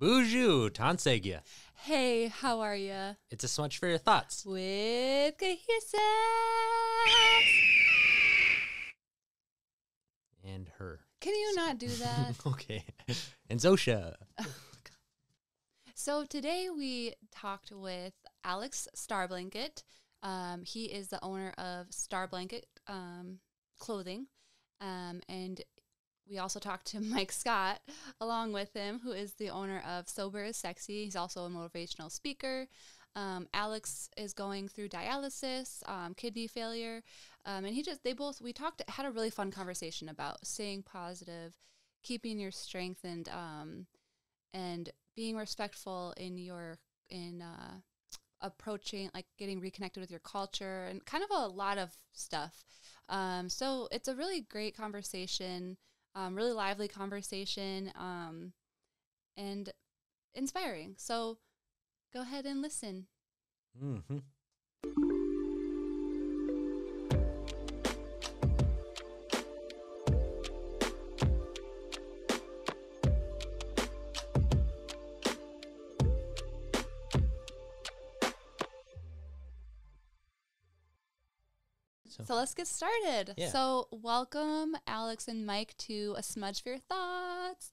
Bonjour, Tansegya. Hey, how are you? It's a smudge for your thoughts. With Cohesive. And her. Can you not do that? okay. And Zosha. so today we talked with Alex Starblanket. Um, he is the owner of Starblanket um, Clothing. Um, and we also talked to Mike Scott along with him, who is the owner of Sober is Sexy. He's also a motivational speaker. Um, Alex is going through dialysis, um, kidney failure, um, and he just they both we talked had a really fun conversation about staying positive, keeping your strength, and um, and being respectful in your in uh, approaching like getting reconnected with your culture and kind of a lot of stuff. Um, so it's a really great conversation um, really lively conversation um, and inspiring. So go ahead and listen. Mm-hmm. So, so let's get started. Yeah. So welcome Alex and Mike to A Smudge for Your Thoughts.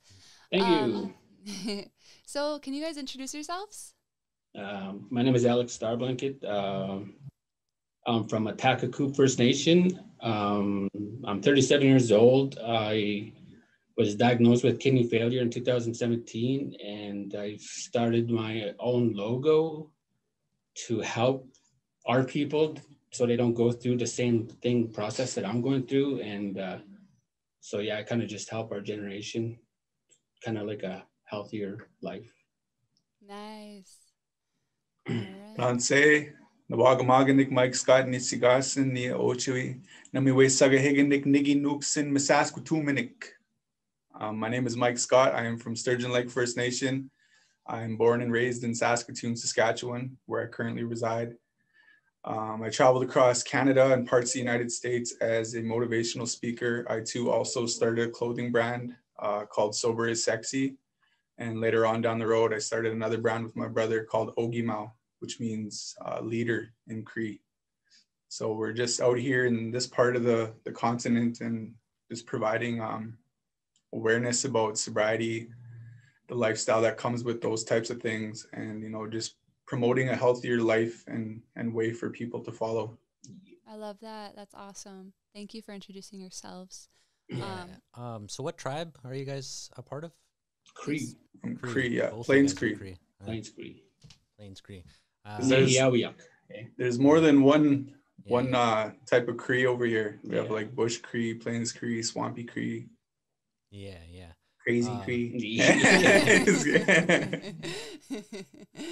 Thank um, you. so can you guys introduce yourselves? Um, my name is Alex Starblanket. Um, I'm from Ahtahkakoop First Nation. Um, I'm 37 years old. I was diagnosed with kidney failure in 2017, and I've started my own logo to help our people so they don't go through the same thing process that I'm going through. And uh, so, yeah, I kind of just help our generation kind of like a healthier life. Nice. Nanse, nawagamagan Mike Scott ni sigasin ni ochui na mi sagahiganik nigi nuksin misaskutuminik. Um, my name is Mike Scott. I am from Sturgeon Lake First Nation. I'm born and raised in Saskatoon, Saskatchewan, where I currently reside. Um, I traveled across Canada and parts of the United States as a motivational speaker. I too also started a clothing brand uh, called Sober is Sexy. And later on down the road, I started another brand with my brother called Ogimao, which means uh, leader in Cree. So we're just out here in this part of the, the continent and just providing um, awareness about sobriety, the lifestyle that comes with those types of things, and you know just promoting a healthier life and and way for people to follow. I love that. That's awesome. Thank you for introducing yourselves. Um, um so what tribe are you guys a part of? Cree. Cree, Cree yeah. Plains Cree. Cree. Plains Cree. Plains Cree. Uh, there's, okay. there's more than one yeah. one uh, type of Cree over here. We yeah. have like Bush Cree, Plains Cree, Swampy Cree. Yeah, yeah. Crazy Cree.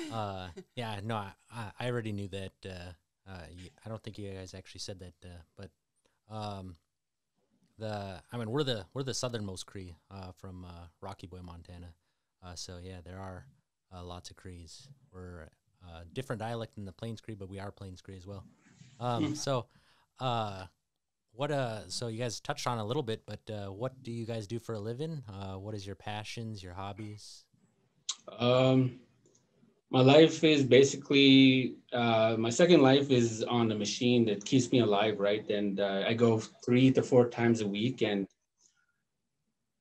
uh, yeah, no, I, I already knew that. Uh, uh, I don't think you guys actually said that, uh, but um, the I mean we're the we're the southernmost Cree uh, from uh, Rocky Boy, Montana. Uh, so yeah, there are uh, lots of Crees. We're uh, different dialect than the Plains Cree, but we are Plains Cree as well. Um, hmm. so uh, what uh so you guys touched on a little bit but uh what do you guys do for a living? Uh what is your passions your hobbies? Um my life is basically uh my second life is on the machine that keeps me alive right? And uh, i go three to four times a week. And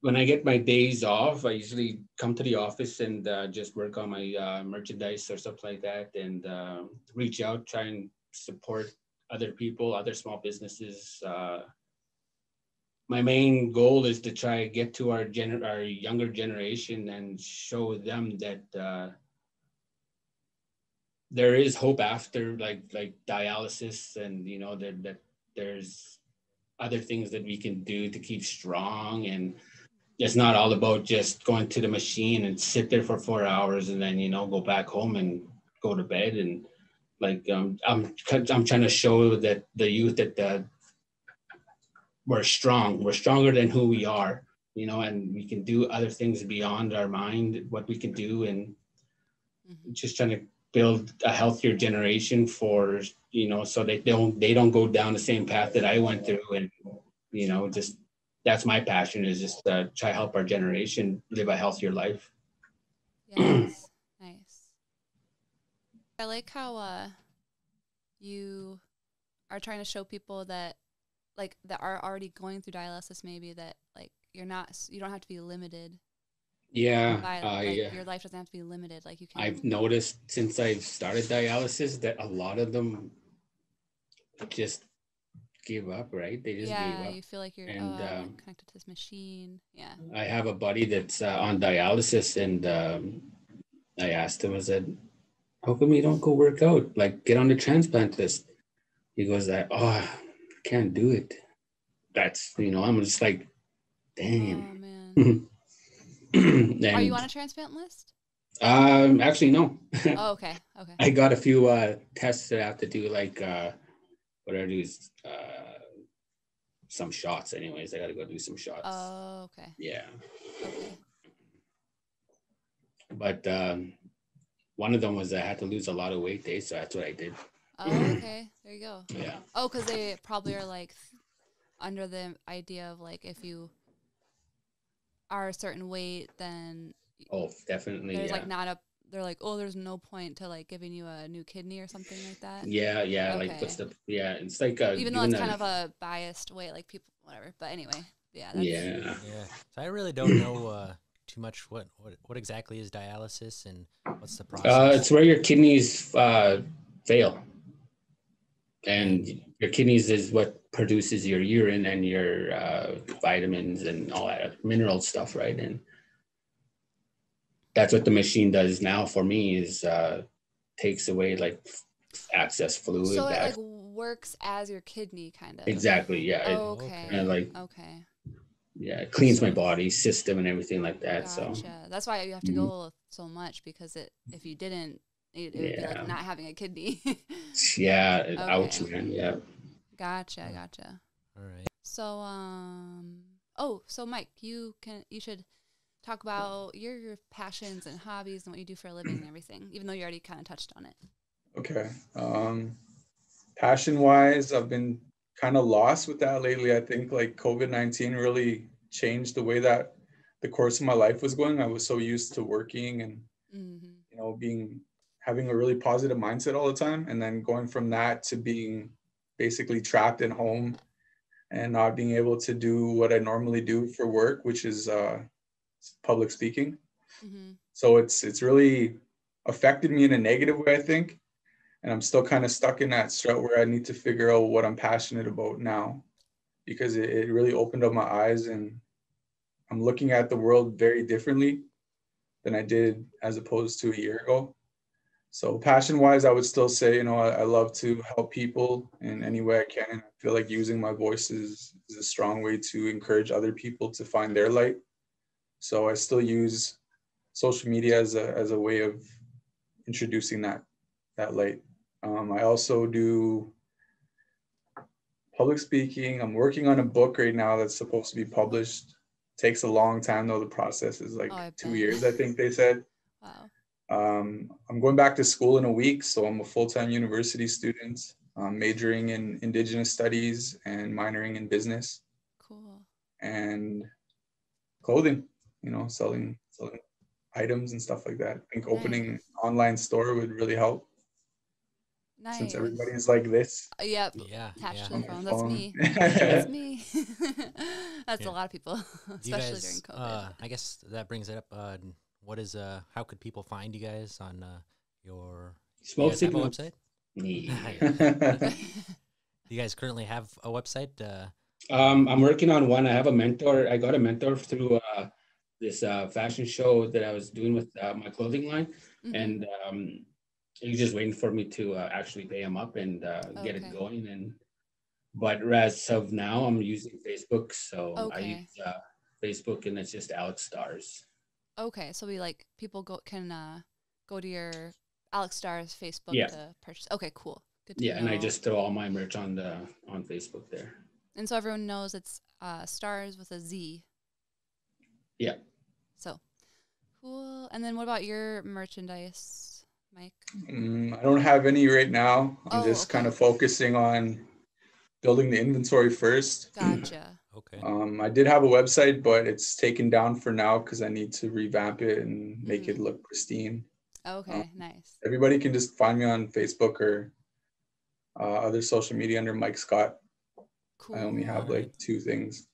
when i get my days off i usually come to the office and uh, just work on my uh, merchandise or something like that and uh, reach out try and support other people, other small businesses. Uh, my main goal is to try to get to our gener- our younger generation and show them that uh, there is hope after like like dialysis, and you know that that there's other things that we can do to keep strong and it's not all about just going to the machine and sit there for four hours and then you know go back home and go to bed and like um, I'm I'm trying to show that the youth that uh, we're strong. We're stronger than who we are, you know, and we can do other things beyond our mind. What we can do, and mm-hmm. just trying to build a healthier generation for you know, so they don't they don't go down the same path that I went through, and you know, just that's my passion is just uh, try to help our generation live a healthier life. Yes. I like how uh you are trying to show people that like that are already going through dialysis maybe that like you're not you don't have to be limited Yeah, by I, like uh, your life doesn't have to be limited like you can I've noticed since I've started dialysis that a lot of them just give up, right? They just yeah gave up. you feel like you're And, oh, um, connected to this machine yeah I have a buddy that's uh, on dialysis, and um, I asked him, I said, "How come you don't go work out? Like, get on the transplant list?" He goes, "That oh, I can't do it." That's you know, I'm just like, oh damn. man and, are you on a transplant list Um, actually, no. oh okay okay I got a few uh, tests that I have to do, like uh, what I do is uh, some shots. Anyways, I got to go do some shots. oh okay yeah, okay but um, one of them was I had to lose a lot of weight, eh? So that's what I did. oh okay there you go Yeah, Oh, because they probably are like under the idea of like if you are a certain weight, then oh, definitely. there's Yeah. like not a. They're like, oh, there's no point to like giving you a new kidney or something like that. yeah, yeah. Like what's the? Yeah, it's like uh, Even though it's kind a- of a biased way, like people, whatever. But anyway, yeah. That's, yeah. Yeah. So I really don't know uh, too much what, what what exactly is dialysis and what's the process. Uh, it's where your kidneys uh, fail, and your kidneys is what produces your urine and your uh, vitamins and all that mineral stuff, right? And that's what the machine does now for me is uh, takes away like excess fluid. So it like works as your kidney, kind of. exactly, yeah. It, Okay. kinda like Okay. Yeah, it cleans my body system and everything like that. So Gotcha. That's why you have to Mhm. go so much because it if you didn't, it, it would be Yeah. like not having a kidney. yeah, it- ouch, man. Yeah. gotcha. Gotcha. All right. So um oh, so Mike, you can you should talk about your, your passions and hobbies and what you do for a living and everything, even though you already kind of touched on it. Okay. Um, passion wise, I've been kind of lost with that lately. I think like COVID 19 really changed the way that the course of my life was going. I was so used to working and, Mm-hmm. you know, being having a really positive mindset all the time. And then going from that to being basically trapped at home and not being able to do what I normally do for work, which is uh, public speaking Mm-hmm. so it's it's really affected me in a negative way i think and i'm still kind of stuck in that strut where i need to figure out what i'm passionate about now. Because it, it really opened up my eyes and i'm looking at the world very differently than i did as opposed to a year ago. So passion wise i would still say you know I, I love to help people in any way i can. And i feel like using my voice is, is a strong way to encourage other people to find their light. So i still use social media as a as a way of introducing that that light. Um, I also do public speaking. I'm working on a book right now that's supposed to be published. Takes a long time though. The process is like Oh, two bet. years, I think they said. Wow. Um, I'm going back to school in a week, so I'm a full-time university student, um, majoring in Indigenous studies and minoring in business Cool. and clothing. You know, selling selling items and stuff like that. I think opening an online store would really help Nice. since everybody's like this. Uh, Yep. Yeah. Attached yeah. to the their phone. That's phone. me. That's me. That's Yeah. a lot of people, especially guys, during COVID. Uh, I guess that brings it up. Uh, what is uh? How could people find you guys on uh, your? You Smoke guys signal. website? Yeah. Do you guys currently have a website? Uh, Um, I'm working on one. I have a mentor. I got a mentor through uh, this uh, fashion show that I was doing with uh, my clothing line, Mhm. and um, he's just waiting for me to uh, actually pay him up and uh, get it going. And but as of now, I'm using Facebook, so I Okay. use uh, Facebook, and it's just Alex Starz. okay, so we like people go can uh, go to your Alex Starz Facebook Yeah. to purchase. Okay, cool. Good to Yeah, and I just throw all my merch on the on Facebook there. and so everyone knows it's uh, stars with a Z. Yeah. So cool. And then what about your merchandise, Mike? Mm, I don't have any right now. I'm Oh, just kind of focusing on building the inventory first. Gotcha. Okay. Um, I did have a website, but it's taken down for now because I need to revamp it and make it Mhm. look pristine. Okay, nice. Everybody can just find me on Facebook or uh, other social media under Mike Scott. Cool. I only have Alright. like two things.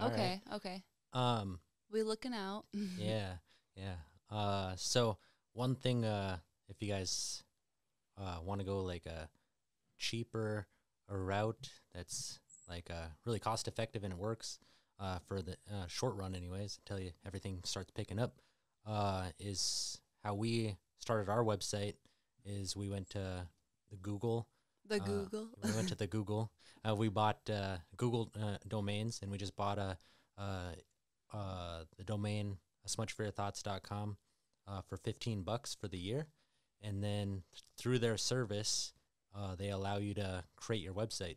All right. okay, okay. Um. We looking out. Yeah. Yeah. Uh. So one thing. Uh. If you guys uh want to go like a cheaper a route that's like uh really cost effective and it works uh for the uh, short run anyways until you everything starts picking up uh is how we started our website is we went to the Google The uh, Google. we went to the Google. Uh, we bought uh, Google uh, domains, and we just bought a uh, uh, the domain smudgeforyourthoughts.com uh, for fifteen bucks for the year, and then through their service, uh, they allow you to create your website.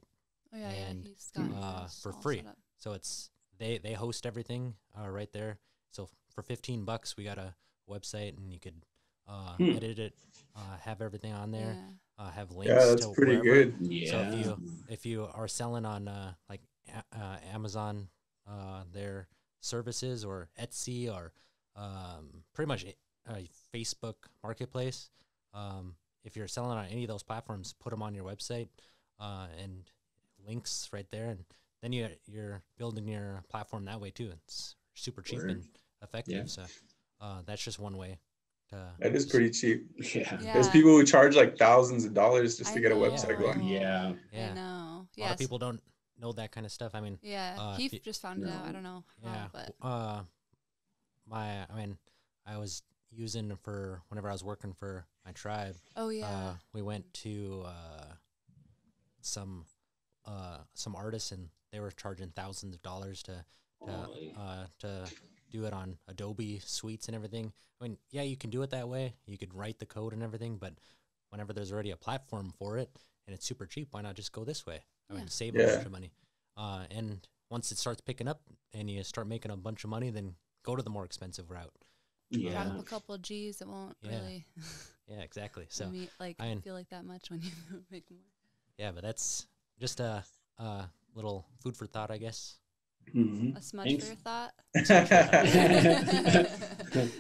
oh yeah, yeah. and, He's got uh, for free. So it's they they host everything uh, right there. So for fifteen bucks, we got a website, and you could uh, Hmm. edit it, uh, have everything on there, Yeah. uh, have links. Yeah, that's to pretty wherever. good. Yeah. So if you if you are selling on uh, like a- uh, Amazon, uh, their services or Etsy or um, pretty much a, a Facebook Marketplace, um, if you're selling on any of those platforms, put them on your website uh, and links right there, and then you you're building your platform that way too. It's super cheap Word. and effective. Yeah. So uh, that's just one way. To That is pretty cheap. yeah. Yeah. There's people who charge like thousands of dollars just to I get a know. website going. Yeah. Yeah. I know. A lot of people don't know that kind of stuff. I mean, Yeah. uh, he just found it out. I don't know. Yeah. But Uh, my, I mean, I was using for whenever I was working for my tribe. oh yeah. Uh, we went to uh, some uh, some artists, and they were charging thousands of dollars to to uh, to do it on Adobe Suites and everything. I mean, yeah, you can do it that way. You could write the code and everything, but whenever there's already a platform for it and it's super cheap, why not just go this way? I mean, Yeah. save a bunch of money. Uh, and once it starts picking up and you start making a bunch of money, then go to the more expensive route. Drop Yeah. up a couple of G's. It won't Yeah. really Yeah, exactly. So I like I feel like that much when you make more. yeah, but that's just a, a little food for thought, I guess. Mhm. A smudge Thanks. for your thought. Yeah.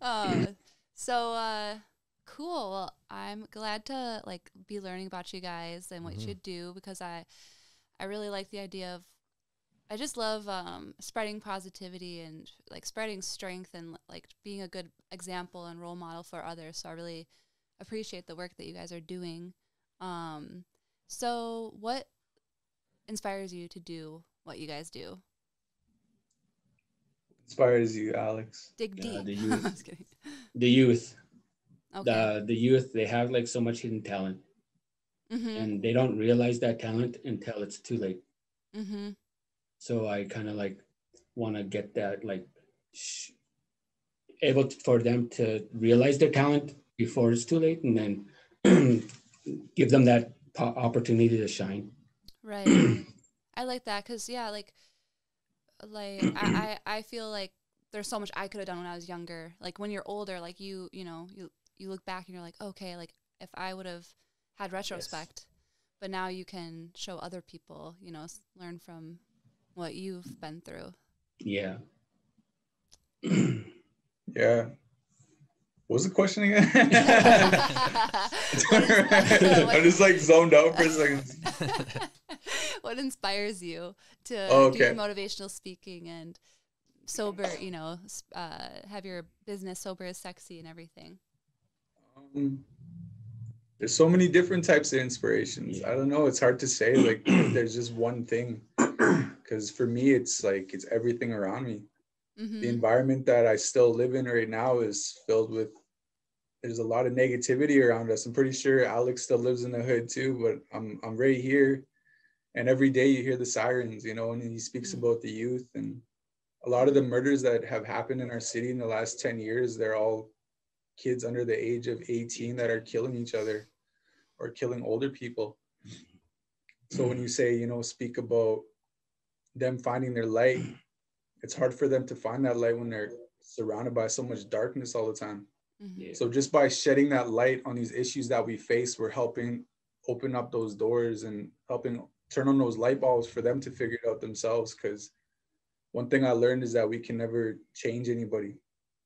uh, so uh, cool. Well, I'm glad to like be learning about you guys and what Mhm. you do because I I really like the idea of I just love um, spreading positivity and like spreading strength and like being a good example and role model for others. So I really appreciate the work that you guys are doing. Um, so what inspires you to do what you guys do? Inspires you, Alex. Dig Yeah, deep. the I youth. was. The youth, Okay. the the youth, they have like so much hidden talent, mm-hmm. and they don't realize that talent until it's too late. Mm-hmm. So I kind of like want to get that like sh- able to, for them to realize their talent before it's too late, and then give them that po- opportunity to shine. Right. I like that because yeah, like, like I, I I feel like there's so much I could have done when I was younger. Like when you're older, like you you know you you look back and you're like, okay, like if I would have had retrospect, but now you can show other people, you know, s- learn from what you've been through. Yeah. Yeah. What was the question again? I'm just like zoned out for a second. what inspires you to Oh, do motivational speaking and sober, you know, uh, have your business sober is sexy and everything? Um, there's so many different types of inspirations. I don't know. It's hard to say. Like, there's just one thing. Because for me, it's like it's everything around me. hmm The environment that I still live in right now is filled with. There's a lot of negativity around us. I'm pretty sure Alex still lives in the hood too, but I'm I'm right here, and every day you hear the sirens, you know, and he speaks Mm. about the youth and a lot of the murders that have happened in our city in the last 10 years. They're all kids under the age of 18 that are killing each other or killing older people. So when you say, you know, speak about them finding their light, it's hard for them to find that light when they're surrounded by so much darkness all the time. hmm Yeah. So just by shedding that light on these issues that we face, we're helping open up those doors and helping turn on those light bulbs for them to figure it out themselves. Because one thing I learned is that we can never change anybody.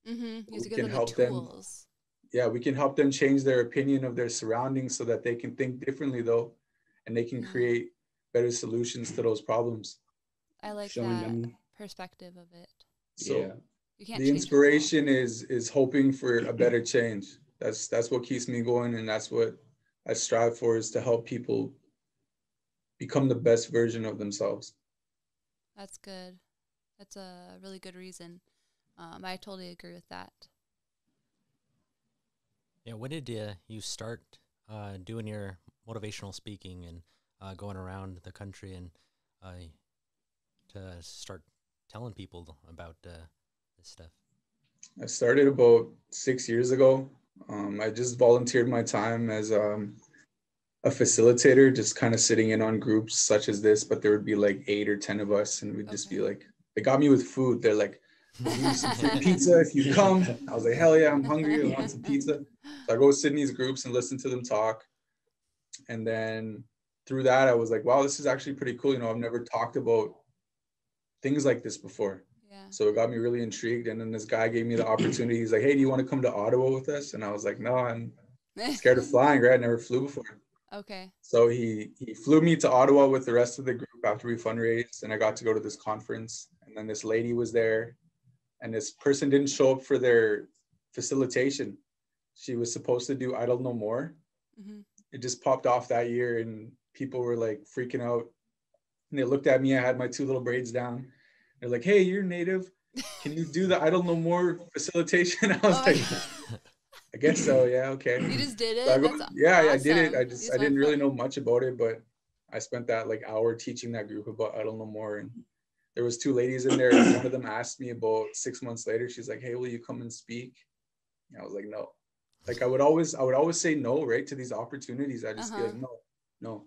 Mm-hmm. You We can help the them. Yeah, we can help them change their opinion of their surroundings so that they can think differently, though, and they can Mhm. create better solutions to those problems. I like Showing that them. perspective of it. So Yeah. You can't the inspiration is is hoping for a better change. That's that's what keeps me going, and that's what I strive for is to help people become the best version of themselves. That's good. That's a really good reason. Um, I totally agree with that. Yeah, when did uh, you start uh, doing your motivational speaking and uh, going around the country and uh, to start telling people about uh, this stuff? I started about six years ago. Um, I just volunteered my time as um, a facilitator, just kind of sitting in on groups such as this. But there would be like eight or ten of us, and we'd just be like, they got me with food. They're like, "We'll give you some free pizza if you come. I was like, hell yeah, I'm hungry. I want some pizza. So I go sit in these groups and listen to them talk. And then through that, I was like, wow, this is actually pretty cool. You know, I've never talked about things like this before. Yeah. So it got me really intrigued. And then this guy gave me the opportunity. He's like, hey, do you want to come to Ottawa with us? And I was like, no, I'm scared of flying, right? I never flew before. okay. So he he flew me to Ottawa with the rest of the group after we fundraised, and I got to go to this conference. And then this lady was there, and this person didn't show up for their facilitation. She was supposed to do Idle No More. Mm-hmm. It just popped off that year, and people were like freaking out. And they looked at me. I had my two little braids down. They're like, "Hey, you're native. Can you do the Idle No More facilitation?" I was Oh like. "I guess so. Yeah, okay." You just did it. So I go- yeah, I did it. I awesome. just I didn't really know much about it, but I spent that like hour teaching that group about Idle No More. And there was two ladies in there. And one of them asked me about six months later. She's like, "Hey, will you come and speak?" And I was like, "No." Like I would always I would always say no, right, to these opportunities. I just be like, Uh-huh. "No,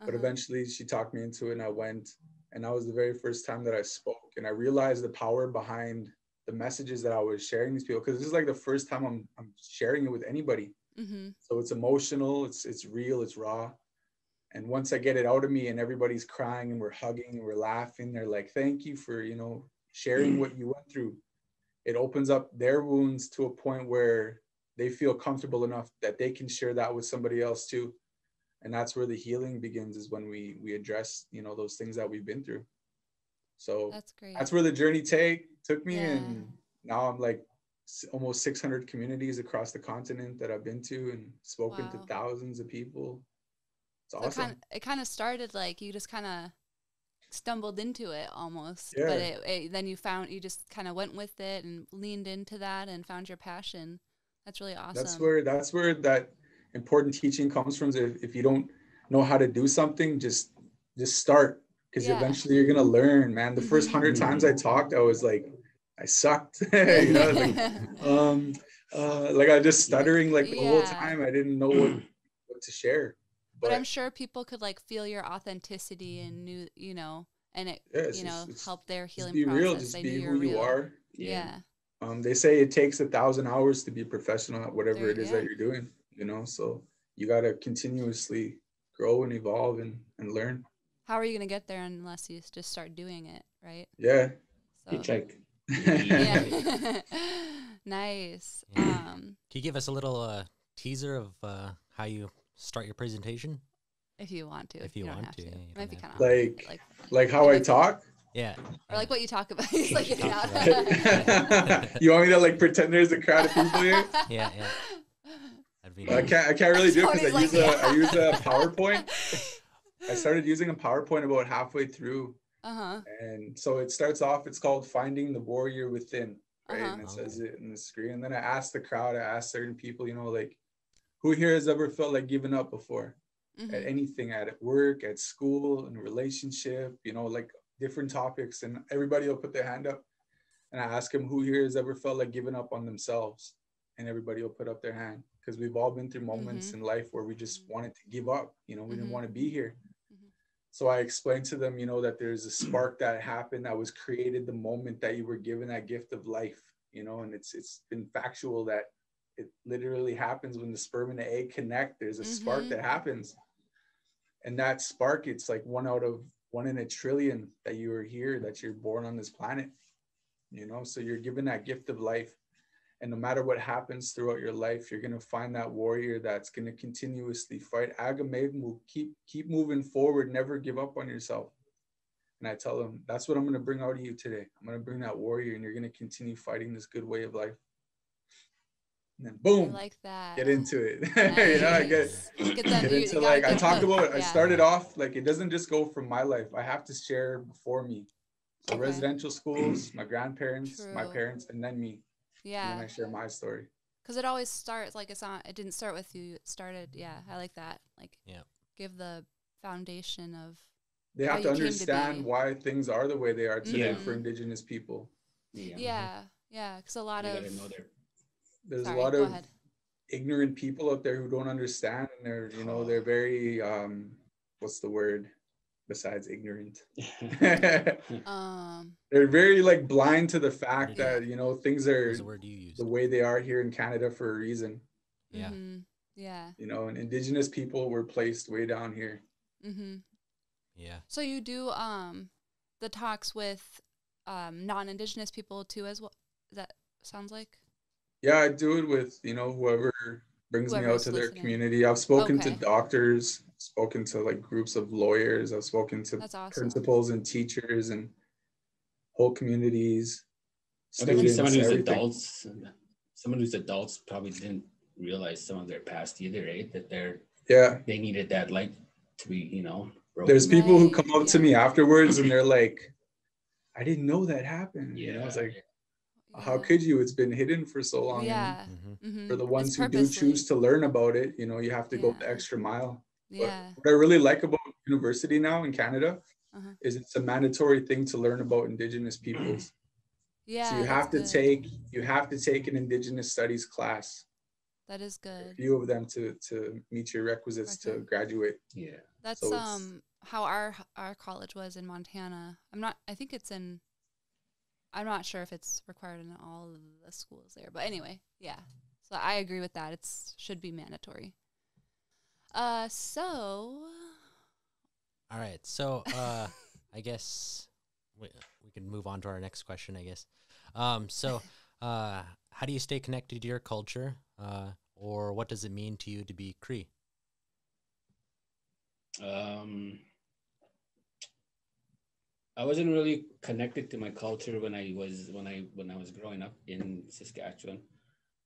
no." But Uh-huh. eventually she talked me into it, and I went. And that was the very first time that I spoke, and I realized the power behind the messages that I was sharing these people because this is like the first time I'm I'm sharing it with anybody Mhm. so it's emotional it's it's real it's raw and once i get it out of me and everybody's crying and we're hugging and we're laughing they're like thank you for you know sharing what you went through it opens up their wounds to a point where they feel comfortable enough that they can share that with somebody else too and that's where the healing begins is when we we address you know those things that we've been through so That's great. that's where the journey take took me Yeah. and now i'm like almost 600 communities across the continent that i've been to and spoken Wow. to thousands of people it's So awesome it kind it kind of started like you just kind of stumbled into it almost, Yeah. but it, it, then you found you just kind of went with it and leaned into that and found your passion. That's really awesome. that's where that's where that important teaching comes from if, if you don't know how to do something just just start because Yeah. eventually you're gonna learn man the first hundred times i talked i was like i sucked you know like um uh like i just stuttering like the whole time i didn't know what, what to share but I'm sure people could like feel your authenticity and knew you know, and it yeah, you just- know it's- help their just healing be process. real just they be knew who you real. are Yeah. um they say it takes a thousand hours to be professional at whatever There- it is yeah. that you're doing you know so you got to continuously grow and evolve and, and learn How are you gonna get there unless you just start doing it, right? yeah So It's yeah. nice. Um, Can you give us a little uh, teaser of uh, how you start your presentation? if you want to. If you don't want have to, yeah, you might be kind of to. like like how i talk Yeah. or like what you talk about. He's like, Talk yeah. about- you want me to like pretend there's a crowd of people here Yeah, yeah. That'd be i can't i can't really do it because Tony's i use like, a i use a powerpoint. I started using a powerpoint about halfway through. Uh huh. and so it starts off it's called finding the warrior within right? Uh-huh. and it says it in the screen. And then i asked the crowd i asked certain people you know like who here has ever felt like giving up before? At hmm anything at work at school in a relationship you know like different topics. And everybody will put their hand up. And i ask them who here has ever felt like giving up on themselves? And everybody will put up their hand because we've all been through moments Mhm. in life where we just wanted to give up you know we Mhm. didn't want to be here Mhm. so i explained to them you know that there's a spark that happened that was created the moment that you were given that gift of life you know and it's it's been factual that it literally happens when the sperm and the egg connect there's a spark Mhm. that happens and that spark it's like one out of one in a trillion that you are here that you're born on this planet you know so you're given that gift of life and no matter what happens throughout your life you're going to find that warrior that's going to continuously fight agamemnon keep keep moving forward never give up on yourself and i tell them that's what i'm going to bring out of you today i'm going to bring that warrior and you're going to continue fighting this good way of life and then I boom like that. get into it you know i get Get that- get into like I talked about. I started off like it doesn't just go from my life. I have to share before me. So Okay. residential schools, my grandparents, my parents, and then me. And Yeah. then I share my story. Because it always starts like it's not. It didn't start with you. It started. Yeah, I like that. Like, Yeah. give the foundation of. They have to you came to understand why things are the way they are today Yeah. for Indigenous people. Yeah. Yeah, yeah. Because a lot You of. gotta know There's Sorry, a lot of ahead. ignorant people out there who don't understand, and they're you know they're very um, what's the word besides ignorant? Um. they're very like blind to the fact Yeah. that you know things are the word you use? the way they are here in Canada for a reason. Yeah. mhm, Yeah. You know, and indigenous people were placed way down here. Mm-hmm. Yeah. So you do um the talks with um non-indigenous people too as well. That sounds like. Yeah, I do it with, you know, whoever brings me out Whoever's to their community. I've spoken Okay. to doctors, spoken to like groups of lawyers, I've spoken to awesome. principals and teachers and whole communities. I think students, someone who's everything. adults, someone who's adults probably didn't realize some of their past either, right? That they're Yeah. they needed that light to be, you know, broken. There's people who come up to me afterwards and they're like, I didn't know that happened. You know, yeah. it's like, how could you? It's been hidden for so long. Yeah. hmm Mm-hmm. For the ones who do choose to learn about it, you know, you have to go the extra mile. But Yeah. what I really like about university now in Canada Uh-huh. is it's a mandatory thing to learn about Indigenous peoples. Yeah. so you have to good. take you have to take an Indigenous studies class, That is good. a few of them to to meet your requisites to graduate. yeah. That's so um how our our college was in Montana. I'm not. I think it's in. I'm not sure if it's required in all of the schools there, but anyway, yeah. So I agree with that. It's should be mandatory. Uh, so All right. So uh, I guess we, we can move on to our next question. I guess. Um, so uh, how do you stay connected to your culture, uh, or what does it mean to you to be Cree? Um, I wasn't really connected to my culture when I was when I when I was growing up in Saskatchewan,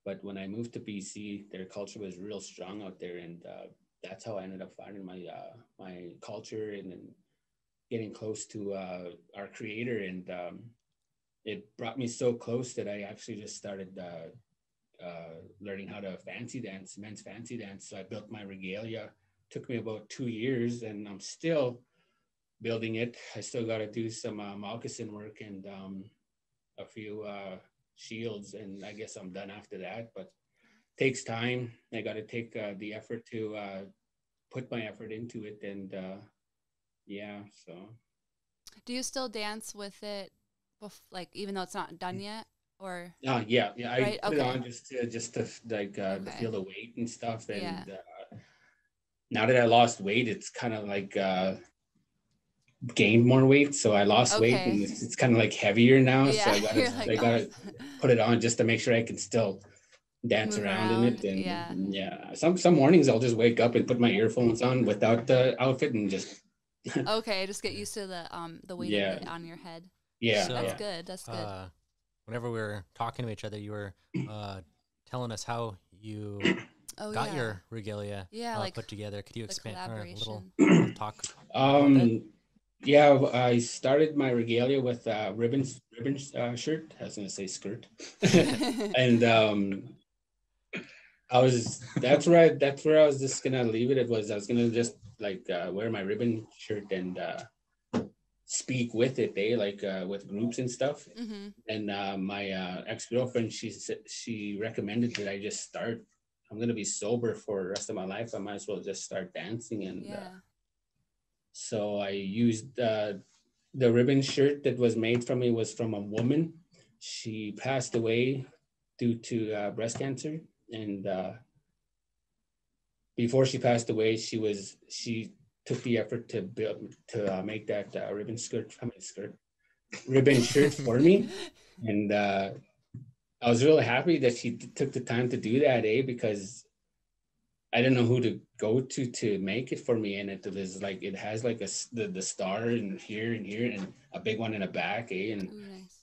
but when I moved to BC, their culture was real strong out there, and uh, that's how I ended up finding my uh, my culture and getting close to uh, our creator, and um, it brought me so close that I actually just started. Uh, uh, learning how to fancy dance, men's fancy dance. So I built my regalia took me about two years and I'm still building it. I still got to do some uh, moccasin work and um, a few uh, shields, and I guess I'm done after that. But takes time. I got to take uh, the effort to uh, put my effort into it, and uh, yeah. So do you still dance with it, bef- like even though it's not done yet, or uh, yeah, yeah. I Right, put it on just to just to like uh, to Okay. feel the weight and stuff, and Yeah. uh, now that I lost weight, it's kind of like. Uh, gained more weight so i lost weight and it's, it's kind of like heavier now so i gotta, like, gotta oh. put it on just to make sure I can still dance Move around, in it. And yeah. yeah. some some mornings I'll just wake up and put my earphones on without the outfit and just okay, just get used to the um the weight Yeah. of it on your head. yeah. So- That's yeah. good. That's good. Uh, whenever we were talking to each other, you were uh, telling us how you oh got yeah. your regalia Yeah, uh, like put together. Could you expand or a little, talk? Um, yeah, I started my regalia with uh, ribbons, ribbon uh, shirt. I was gonna say skirt, and um, I was that's where I, that's where I was just gonna leave it. It was I was gonna just like uh, wear my ribbon shirt and uh, speak with it, eh? Like uh, with groups and stuff. hmm And uh, my uh, ex girlfriend, she she recommended that I just start. I'm gonna be sober for the rest of my life. I might as well just start dancing and. Yeah. Uh, so I used uh, the ribbon shirt that was made from me was from a woman. She passed away due to uh, breast cancer, and uh, before she passed away, she was she took the effort to build to uh, make that uh, ribbon skirt, I mean skirt, ribbon shirt for me, and uh, I was really happy that she took the time to do that, eh? Because I didn't know who to go to to make it for me, and it was like it has like a the, the star in here and here and a big one in the back, eh? And nice.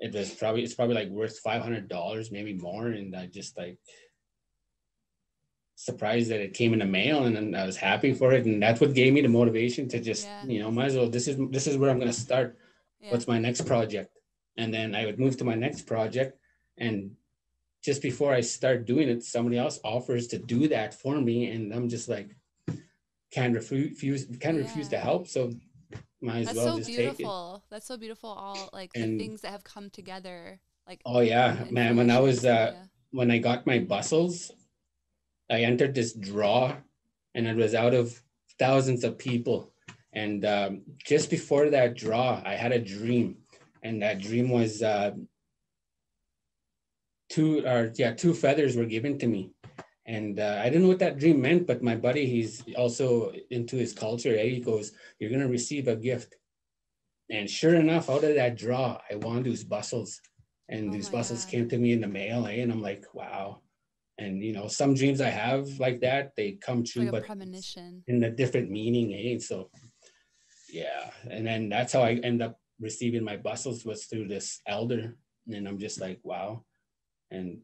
It was probably it's probably like worth five hundred dollars, maybe more, and I just like surprised that it came in the mail and then I was happy for it and that's what gave me the motivation to just Yeah. you know might as well this is this is where I'm gonna start Yeah. what's my next project and then I would move to my next project and just before I start doing it somebody else offers to do that for me and I'm just like can't refuse can't refuse to help so might as That's well so just take it beautiful. That's so beautiful. All like the things that have come together. Like oh yeah man when I was uh Yeah. when I got my bustles, I entered this draw and it was out of thousands of people. And um, just before that draw, I had a dream. And that dream was uh, two or yeah, two feathers were given to me. And uh, I didn't know what that dream meant, but my buddy, he's also into his culture. eh? He goes, You're going to receive a gift. And sure enough, out of that draw, I won those bustles and Oh these bustles God. came to me in the mail eh? and i'm like wow and you know some dreams i have like that they come true like but premonition. in a different meaning eh? so yeah and then that's how i end up receiving my bustles was through this elder and i'm just like wow and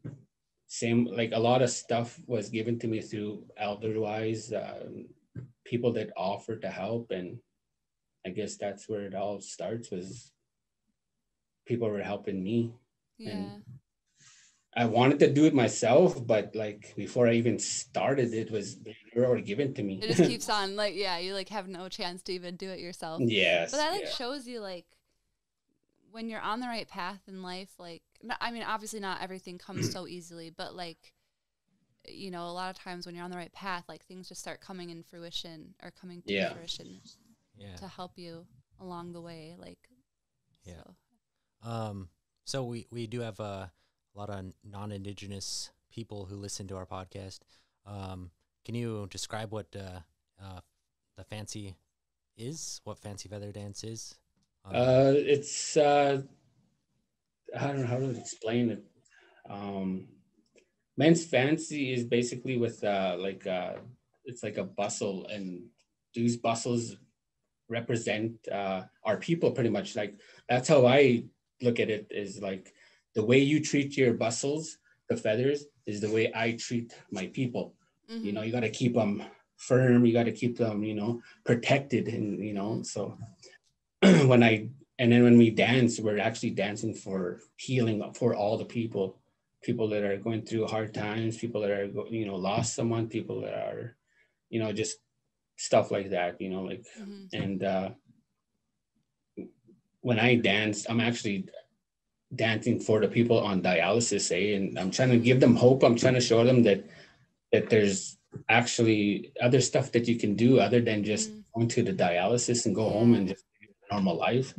same like a lot of stuff was given to me through elder wise uh, people that offered to help and i guess that's where it all starts was people were helping me Yeah. and I wanted to do it myself, but like before I even started, it was they were already given to me. It just keeps on like yeah, you like have no chance to even do it yourself. yes. But that like yeah. shows you like when you're on the right path in life, like I mean, obviously not everything comes so easily, but like you know, a lot of times when you're on the right path, like things just start coming in fruition or coming to Yeah. fruition Yeah. to help you along the way. Like Yeah. so. Um, so we, we do have uh, a lot of non-indigenous people who listen to our podcast. Um, can you describe what uh, uh, the fancy is? What fancy feather dance is? Um, Uh, it's uh, I don't know how to explain it. Um, men's fancy is basically with uh, like uh, it's like a bustle, and these bustles represent uh, our people pretty much. Like that's how I look at it. Is like the way you treat your bustles, the feathers, is the way I treat my people you know you got to keep them firm you got to keep them you know protected and you know so when i and then when we dance we're actually dancing for healing for all the people people that are going through hard times people that are you know lost someone people that are you know just stuff like that you know like Mhm. and uh when i dance i'm actually dancing for the people on dialysis eh? and i'm trying to give them hope i'm trying to show them that that there's actually other stuff that you can do other than just Mhm. going to the dialysis and go home and just normal life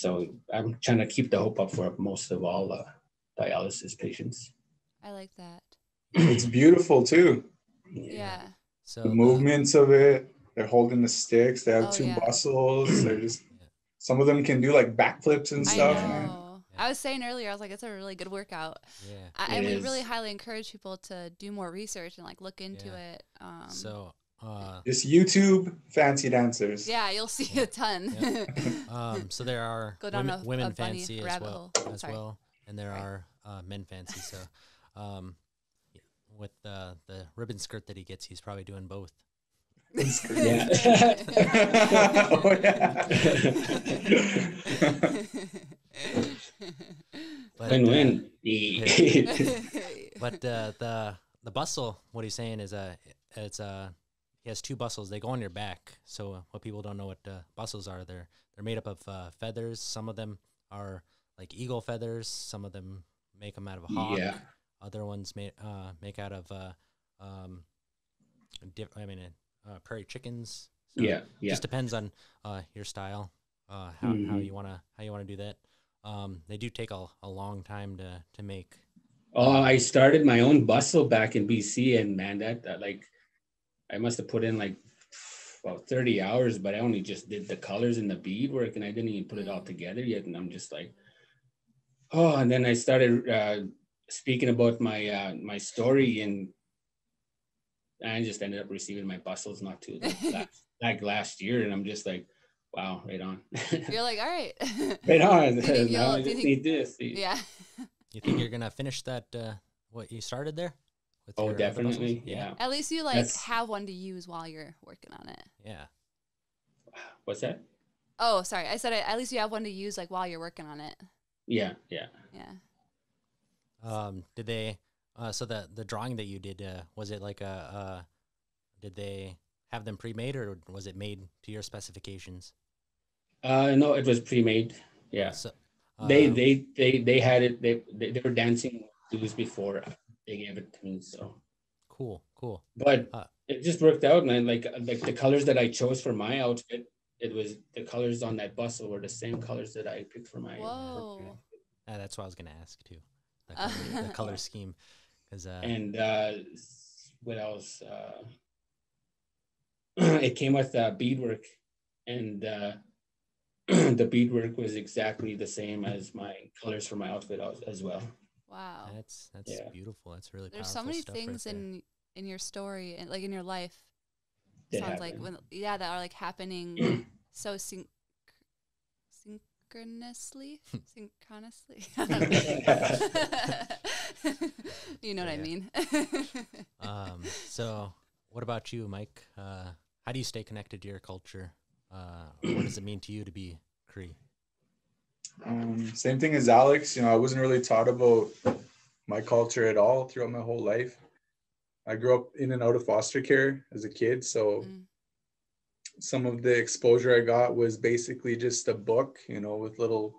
so i'm trying to keep the hope up for most of all uh, dialysis patients I like that. It's beautiful too. Yeah. so The the- movements of it. They're holding the sticks. They have Oh, two yeah. bustles. They're just some of them can do like backflips and stuff. I stuff. know. Yeah. I was saying earlier, I was like, it's a really good workout. yeah. I, It and we really highly encourage people to do more research and like look into Yeah. it. Um, So, uh, Just YouTube fancy dancers. yeah, you'll see Yeah. a ton. Yeah. um, so there are Go down women, a- women a fancy as well, hole. as Sorry. well, and there Sorry. are uh, men fancy. So, um, yeah, with uh, the ribbon skirt that he gets, he's probably doing both. yeah oh, yeah. But, win uh, win but uh, the the bustle, what he's saying is uh, it's uh, he has two bustles. They go on your back. So uh, what people don't know what uh, bustles are, they're they're made up of uh, feathers. Some of them are like eagle feathers. Some of them make them out of a hawk. yeah Other ones make uh, make out of uh, um, diff- I mean uh, prairie chickens. So yeah yeah Just depends on uh, your style, uh, how, how Mhm. you wanna how you wanna do that. Um, they do take a, a long time to to make. Oh, I started my own bustle back in BC, and man, that, that like, I must have put in like about 30 hours, but I only just did the colors and the bead work and I didn't even put it all together yet. And I'm just like, oh, and then I started uh, speaking about my uh, my story and I just ended up receiving my bustles not too like last, like last year. And I'm just like, wow, right on. You're like, all right. right on. Do you think now I just think- need this. yeah. You think you're gonna finish that? Uh, what you started there? With Oh, your definitely. Yeah. At least you like That's- have one to use while you're working on it. Yeah. What's that? Oh, sorry. I said at least you have one to use like while you're working on it. Yeah, yeah. Yeah. Um, did they? Uh, so the the drawing that you did uh, was it like a? Uh, did they have them pre-made or was it made to your specifications? Uh, no, it was pre-made. Yeah. So, they um, they they they had it they they, they were dancing blues before they gave it to me so cool, cool. but Uh, it just worked out and I, like like the colors that i chose for my outfit it was the colors on that bustle were the same colors that i picked for my Whoa. Uh, that's what I was gonna ask too. The color, the color scheme, because uh, and uh what else uh it came with uh, beadwork and uh the beadwork was exactly the same as my colors for my outfit as, as well Wow. that's that's Yeah. beautiful. That's really There's powerful so many stuff right things there. in in your story and like in your life. That sounds like when yeah that are like happening so synch synchronously synchronously you know what i mean um, so what about you, Mike? Uh, how do you stay connected to your culture? Uh, what does it mean to you to be Cree? Um, same thing as Alex. You know, I wasn't really taught about my culture at all throughout my whole life. I grew up in and out of foster care as a kid, so Mm. some of the exposure I got was basically just a book, you know, with little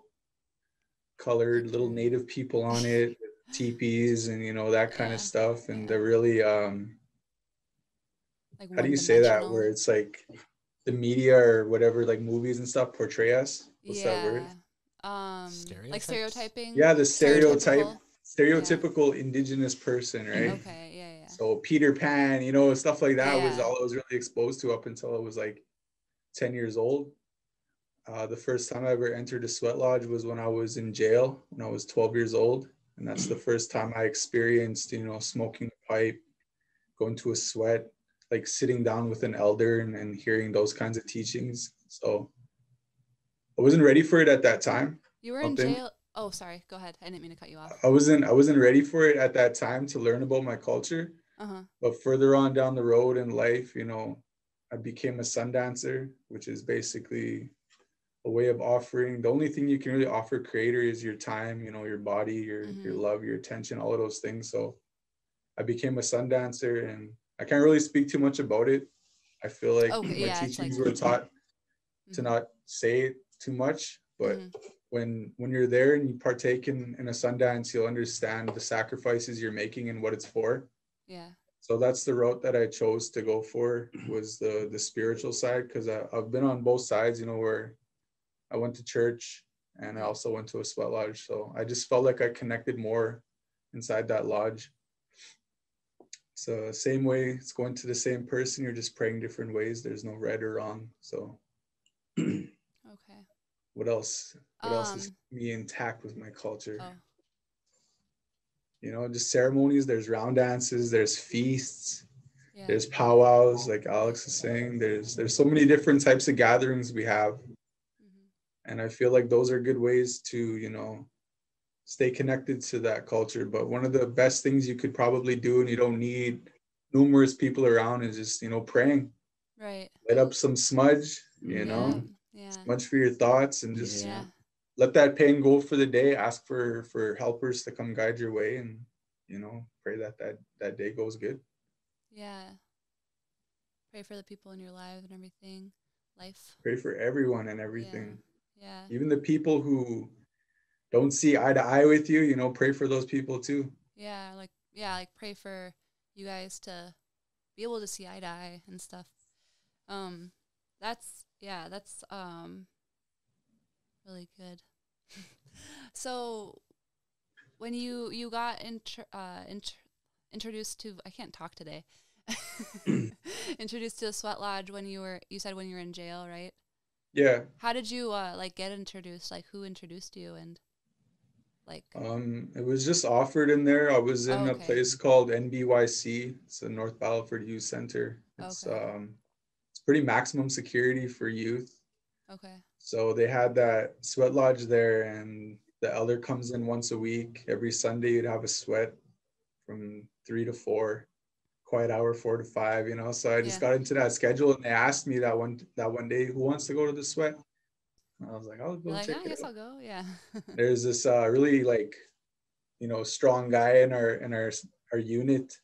colored little native people on it, teepees and you know that kind Yeah, of stuff. And yeah. they're really um like how do you say that where it's like the media or whatever like movies and stuff portray us what's that word um like stereotyping yeah the stereotype Stereotypical. stereotypical indigenous person right? Okay yeah yeah so peter pan you know stuff like that was all i was really exposed to up until i was like 10 years old. Uh, the first time i ever entered a sweat lodge was when i was in jail when i was 12 years old. And that's the first time i experienced you know smoking a pipe going to a sweat like sitting down with an elder and, and hearing those kinds of teachings. So i wasn't ready for it at that time. You were in something. jail. Oh sorry. Go ahead. I didn't mean to cut you off. I wasn't i wasn't ready for it at that time to learn about my culture. Uh-huh. But further on down the road in life you know i became a sun dancer which is basically a way of offering the only thing you can really offer creator is your time you know your body your your Mhm. love your attention all of those things. So i became a sun dancer and i can't really speak too much about it. I feel like Okay, my yeah, teachings like- were taught to Mhm. not say it too much but Mhm. when when you're there and you partake in in a sundance you'll understand the sacrifices you're making and what it's for. Yeah. So that's the route that i chose to go for was the the spiritual side because i've been on both sides you know where i went to church and i also went to a sweat lodge. So i just felt like i connected more inside that lodge. So same way it's going to the same person you're just praying different ways. There's no right or wrong. So what else what else is Um, me intact with my culture? oh. You know just ceremonies there's round dances there's feasts yeah. there's powwows like alex is saying there's there's so many different types of gatherings we have. Mhm. and i feel like those are good ways to you know stay connected to that culture. But one of the best things you could probably do and you don't need numerous people around is just you know praying. Right. Light up some smudge you Yeah. know yeah. Smudge for your thoughts and just yeah. let that pain go for the day. Ask for for helpers to come guide your way and you know pray that that that day goes good. Yeah. Pray for the people in your life and everything. Life. Pray for everyone and everything. Yeah. Even the people who don't see eye to eye with you you know pray for those people too. Yeah like yeah like pray for you guys to be able to see eye to eye and stuff. Um that's yeah that's um really good so when you you got intr- uh, int- introduced to i can't talk today introduced to the sweat lodge when you were you said when you were in jail, right? Yeah. How did you uh like get introduced? Like who introduced you and like Um, it was just offered in there. I was in Oh, a place called NBYC. It's the North Battleford Youth Center. It's Okay. um, pretty maximum security for youth. okay. So they had that sweat lodge there, and the elder comes in once a week. Every Sunday, you'd have a sweat from three to four, quiet hour four to five. You know, so I just Yeah. got into that schedule, and they asked me that one that one day, who wants to go to the sweat? And I was like, I'll go like, check oh, I it guess out I'll go. Yeah. there's this uh, really like you know strong guy in our in our our unit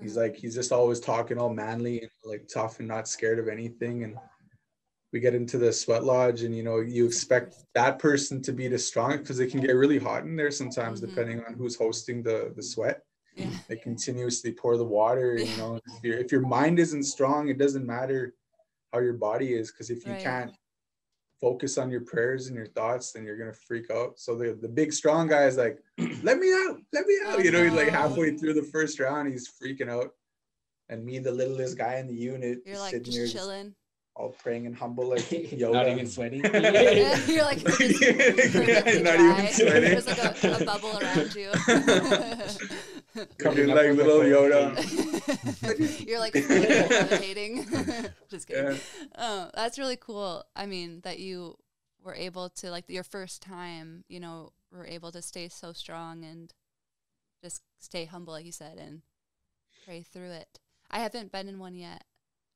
he's like he's just always talking all manly and like tough and not scared of anything and we get into the sweat lodge and you know you expect that person to be the strongest because it can get really hot in there sometimes Mhm. depending on who's hosting the the sweat yeah. they continuously pour the water you know if, your if your mind isn't strong it doesn't matter how your body is because if you Right. can't focus on your prayers and your thoughts then you're gonna freak out so the, the big strong guy is like let me out let me out Oh, you know he's like oh. halfway through the first round he's freaking out and me the littlest guy in the unit You're like sitting just there chilling. all praying and humble like Yoda. Not even sweating. Yeah, You're like Yeah, perfectly not even sweating. There's like a, a bubble around you. Coming Coming up like with little. Yoda You're like floating, levitating. Just kidding. Yeah. Oh, that's really cool. I mean, that you were able to like your first time, you know, were able to stay so strong and just stay humble, like you said, and pray through it. I haven't been in one yet.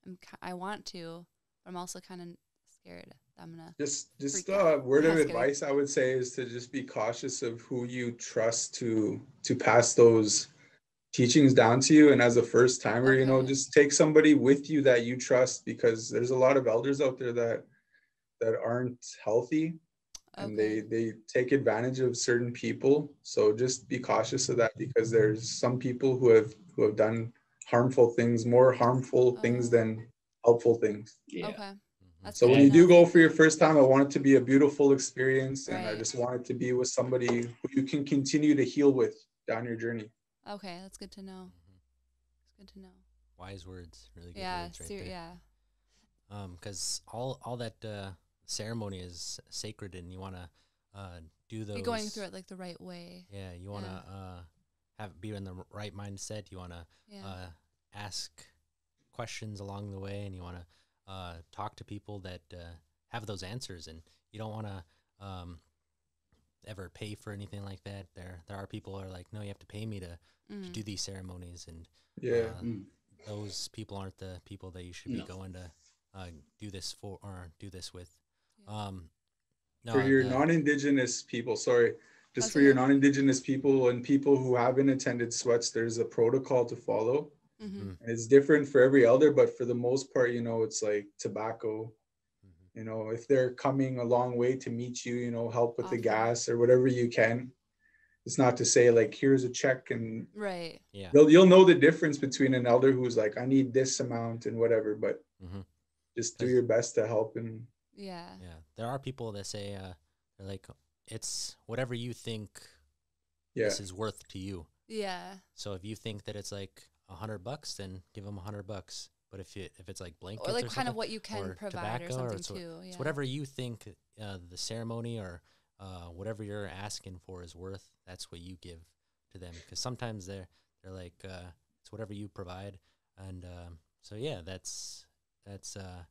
I'm, I want to, but I'm also kind of scared. That I'm gonna. just just freak out. uh word of That's scary. advice i would say is to just be cautious of who you trust to to pass those teachings down to you and as a first timer you know just take somebody with you that you trust because there's a lot of elders out there that that aren't healthy and they they take advantage of certain people so just be cautious of that because there's some people who have who have done harmful things more harmful things Oh. than helpful things Yeah. Okay. That's so good when you do go for your first time, I want it to be a beautiful experience, and I just want it to be with somebody who you can continue to heal with down your journey. Okay, that's good to know. It's good to know. Wise words, really good Yeah. words right ser- there. yeah. Um, because all all that uh, ceremony is sacred, and you want to uh, do those. You're going through it like the right way. Yeah, you want to uh, have be in the right mindset. You want to Yeah. uh, ask questions along the way, and you want to uh, talk to people that uh, have those answers. And you don't want to um, ever pay for anything like that. There, there are people who are like, no, you have to pay me to, to Mm. do these ceremonies, and Yeah, uh, Mm. those people aren't the people that you should No. be going to uh, do this for or do this with. Yeah. Um, no, for your the- non-indigenous people, sorry, just That's for your non-indigenous people and people who haven't attended sweats, there's a protocol to follow, hmm and it's different for every elder. But for the most part, you know, it's like tobacco. Mhm. You know, if they're coming a long way to meet you, you know, help with the gas or whatever you can. It's not to say like here's a check and Right. yeah, you'll you'll know the difference between an elder who's like I need this amount and whatever, but hmm just do your best to help and Yeah. yeah. There are people that say uh, they're like, it's whatever you think yeah, this is worth to you. Yeah. So if you think that it's like a hundred bucks, then give them a hundred bucks. But if it if it's like blankets Or like kind of what you can or provide or tobacco or something so- too. Yeah. it's whatever you think uh, the ceremony or uh, whatever you're asking for is worth. That's what you give to them. Because sometimes they're they're like uh, it's whatever you provide, and um, so yeah, that's that's uh,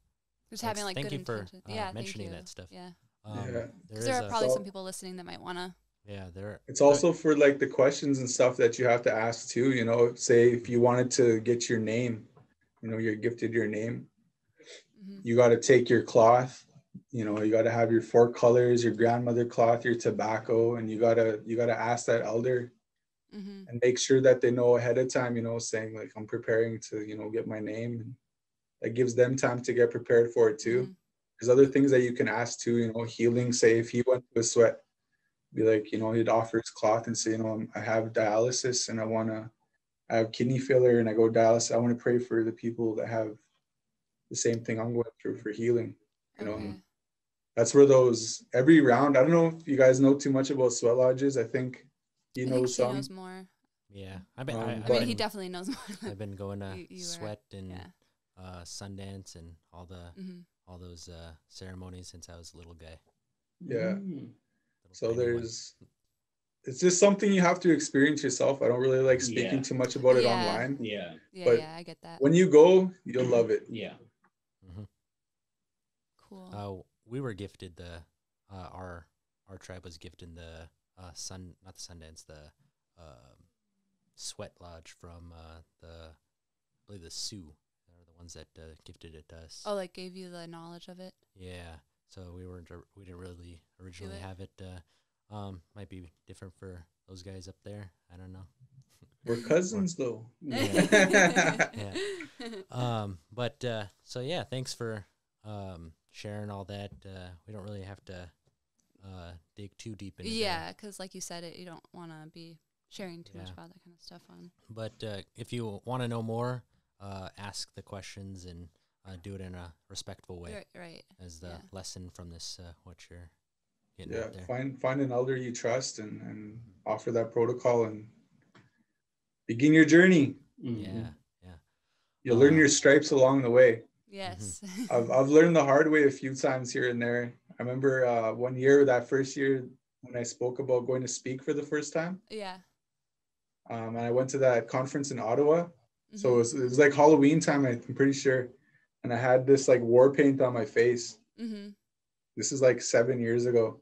Just thanks- having like thank good you for, uh, yeah. mentioning you. that stuff. Yeah. um, Yeah. there Because there are a- probably So- some people listening that might want to. Yeah there. it's also for like the questions and stuff that you have to ask too. You know, say if you wanted to get your name, you know, you're gifted your name, hmm you got to take your cloth. You know, you got to have your four colors, your grandmother cloth, your tobacco, and you gotta you gotta ask that elder hmm and make sure that they know ahead of time. You know, saying like I'm preparing to you know get my name, and that gives them time to get prepared for it too. Mhm. there's other things that you can ask too, you know, healing. Say if he went to a sweat, be like, you know, he'd offer his cloth and say, you know, I have dialysis and I want to, I have kidney failure and I go dialysis. I want to pray for the people that have the same thing I'm going through for healing. You know, Okay. that's where those every round. I don't know if you guys know too much about sweat lodges. I think he I think knows he some. knows more. Yeah, I've been. Um, I, I I've, mean, he definitely knows more. I've been going to you- you were- sweat and yeah. uh, Sundance and all the hmm all those uh, ceremonies since I was a little guy. Yeah. Mm. Little So tiny one. there's, it's just something you have to experience yourself. I don't really like speaking Yeah. too much about it Yeah. online. Yeah. Yeah, But yeah, I get that. When you go, you'll love it. Yeah. Mhm. Cool. Uh, we were gifted the uh, our our tribe was gifted the uh, sun not the Sundance the um sweat lodge from uh, the I believe the Sioux are the ones that uh, gifted it to us. oh, like gave you the knowledge of it. Yeah, so we weren't we didn't really originally have it. Uh, um, might be different for those guys up there. I don't know. We're cousins though. Yeah. Um, but uh, so yeah, thanks for um, sharing all that. Uh, we don't really have to uh, dig too deep into yeah, because like you said, it you don't want to be sharing too much about that kind of stuff on. But uh, if you want to know more, uh, ask the questions and uh, do it in a respectful way, Right, right. as the yeah. lesson from this uh, what you're getting Yeah, there. find find an elder you trust and and offer that protocol and begin your journey. Mhm. Yeah, You'll learn Uh, your stripes along the way. Yes. I've I've learned the hard way a few times here and there. I remember uh, one year, that first year, when I spoke about going to speak for the first time, yeah. um, and I went to that conference in Ottawa. So it Mhm. was, it was like Halloween time, I'm pretty sure, and I had this like war paint on my face. Mm-hmm. This is like seven years ago,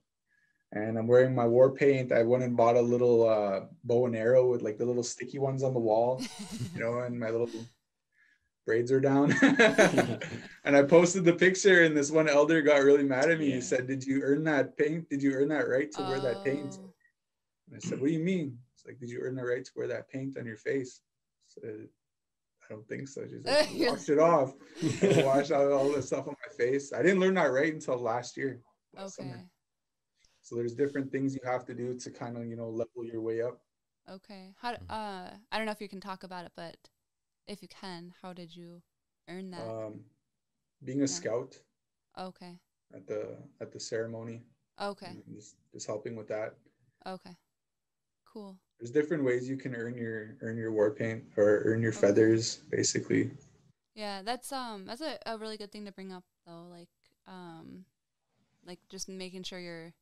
and I'm wearing my war paint. I went and bought a little uh, bow and arrow with like the little sticky ones on the wall, you know, and my little braids are down. and I posted the picture, and this one elder got really mad at me. Yeah. He said, "Did you earn that paint? Did you earn that right to wear that paint?" Oh, And I said, "What do you mean?" It's like, "Did you earn the right to wear that paint on your face?" I said, "I don't think so." She's like, "Wash it off. Wash out all the stuff on my face." I didn't learn that right until last year. last Okay. summer. So there's different things you have to do to kind of you know level your way up. Okay. How? Mhm. Uh, I don't know if you can talk about it, but if you can, how did you earn that? Um, being a Yeah. scout okay. at the at the ceremony, Okay. just just helping with that. Okay. Cool. There's different ways you can earn your earn your war paint or earn your Okay. feathers, basically. Yeah, that's um that's a, a really good thing to bring up though. Like um like just making sure you're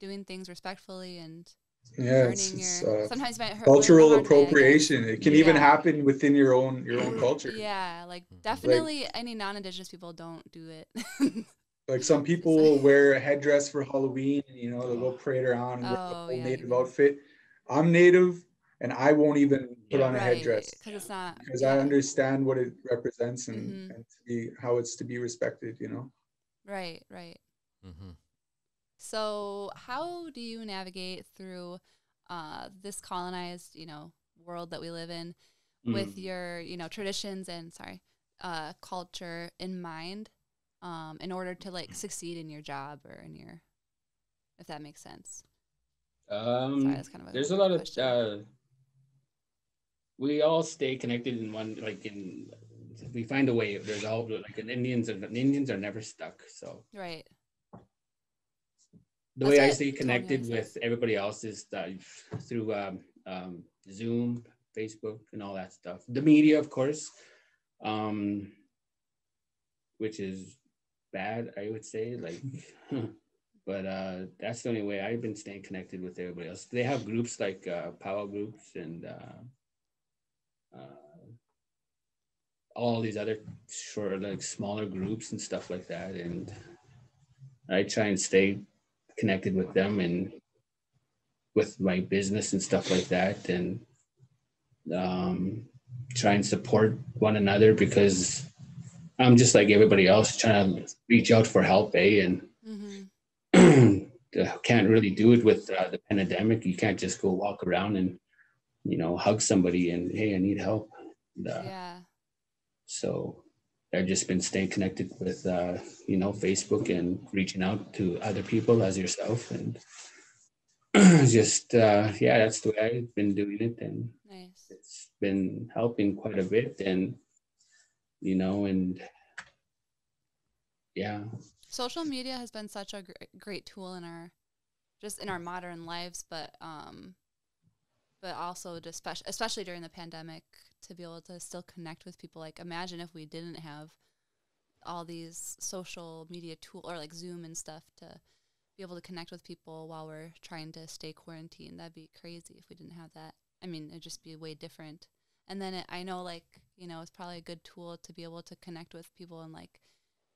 doing things respectfully and Yeah, it's, earning it's your uh, sometimes you cultural learn the hard way, I guess. appropriation. It can even happen within your own your own culture. Yeah, like Mhm. definitely any non-indigenous people don't do it. Like some people will wear a headdress for Halloween, you know they'll go parade around and wear the Oh, yeah, native yeah. outfit. I'm native, and I won't even put Yeah. on a right, headdress because it's not because yeah, I understand what it represents and, Mhm. and to be how it's to be respected. You know. Right, right. Mm-hmm. So, how do you navigate through uh, this colonized, you know, world that we live in with Mm. your, you know, traditions and sorry, uh, culture in mind, um, in order to like succeed in your job or in your, if that makes sense. Um, Sorry, that's kind of a there's a lot of uh, we all stay connected in one like in we find a way. There's all like an indians are indians are never stuck so. Right. the That's way i what stay connected with everybody else is that through um, um, zoom facebook and all that stuff. The media of course um, which is bad i would say like but uh, that's the only way i've been staying connected with everybody else. They have groups like uh, power groups and uh, uh, all these other short like smaller groups and stuff like that. And i try and stay connected with them and with my business and stuff like that and um, try and support one another because i'm just like everybody else trying to reach out for help eh and Mm-hmm. can't really do it with uh, the pandemic you can't just go walk around and you know hug somebody and hey i need help and, uh, Yeah. so I've just been staying connected with, uh, you know, Facebook and reaching out to other people as yourself. And just, uh, yeah, that's the way I've been doing it. And Nice. it's been helping quite a bit. And, you know, and yeah, Social media has been such a gr- great tool in our, just in our modern lives, but um, but also just spec- especially during the pandemic to be able to still connect with people. Like imagine if we didn't have all these social media tool or like Zoom and stuff to be able to connect with people while we're trying to stay quarantined. That'd be crazy if we didn't have that. I mean, it'd just be way different. And then it, I know, like you know, it's probably a good tool to be able to connect with people and like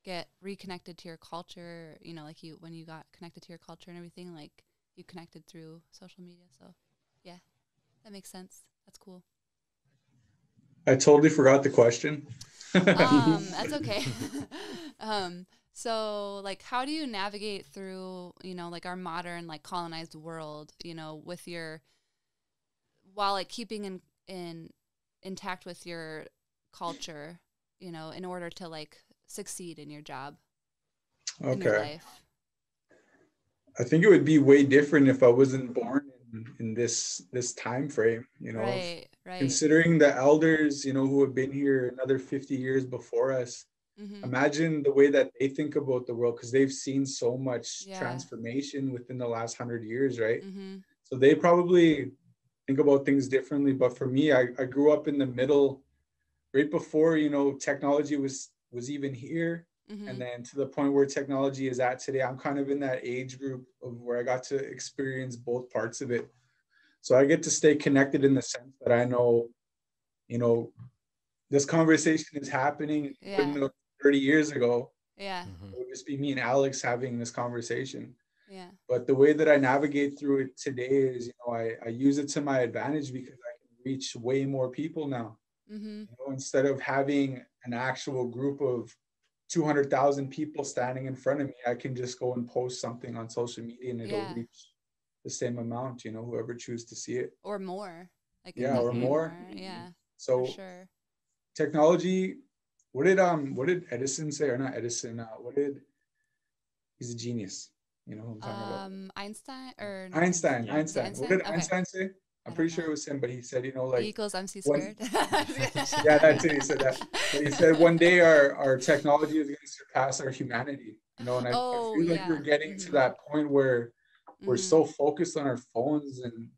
get reconnected to your culture. You know, like you when you got connected to your culture and everything, like you connected through social media. So, yeah, that makes sense. That's cool. I totally forgot the question. um, that's okay. um, so like, how do you navigate through, you know, like our modern, like colonized world, you know, with your, while like keeping in, in intact with your culture, you know, in order to like succeed in your job, in your Okay. life. I think it would be way different if I wasn't born in, in this this time frame, you know. Right, right. Considering the elders, you know, who have been here another 50 years before us, hmm imagine the way that they think about the world because they've seen so much Yeah. transformation within the last hundred years, right? hmm So they probably think about things differently. But for me, I, I grew up in the middle, right before you know technology was was even here, hmm and then to the point where technology is at today. I'm kind of in that age group of where I got to experience both parts of it. So I get to stay connected in the sense that I know, you know, this conversation is happening. Yeah. Couldn't 30 years ago, Yeah, Mhm. it would just be me and Alex having this conversation yeah. but the way that I navigate through it today is, you know, I, I use it to my advantage because I can reach way more people now. hmm You know, instead of having an actual group of 200,000 people standing in front of me, I can just go and post something on social media and it'll Yeah. reach the same amount, you know, whoever choose to see it. Or more. Like Yeah, or definitely more. Yeah, So sure. technology, what did um what did Edison say or not Edison? Uh, what did he's a genius, you know who I'm talking about. Um, Einstein or no, Einstein, Yeah. Einstein. Einstein? What did Okay. Einstein say? I I'm don't pretty sure it was him, but he said, you know, E like, equals MC when- squared. yeah, that's it. He said that. But he said one day our, our technology is going to surpass our humanity. You know, and I, Oh, I feel like yeah. we're getting to Mhm. that point where we're Mhm. so focused on our phones and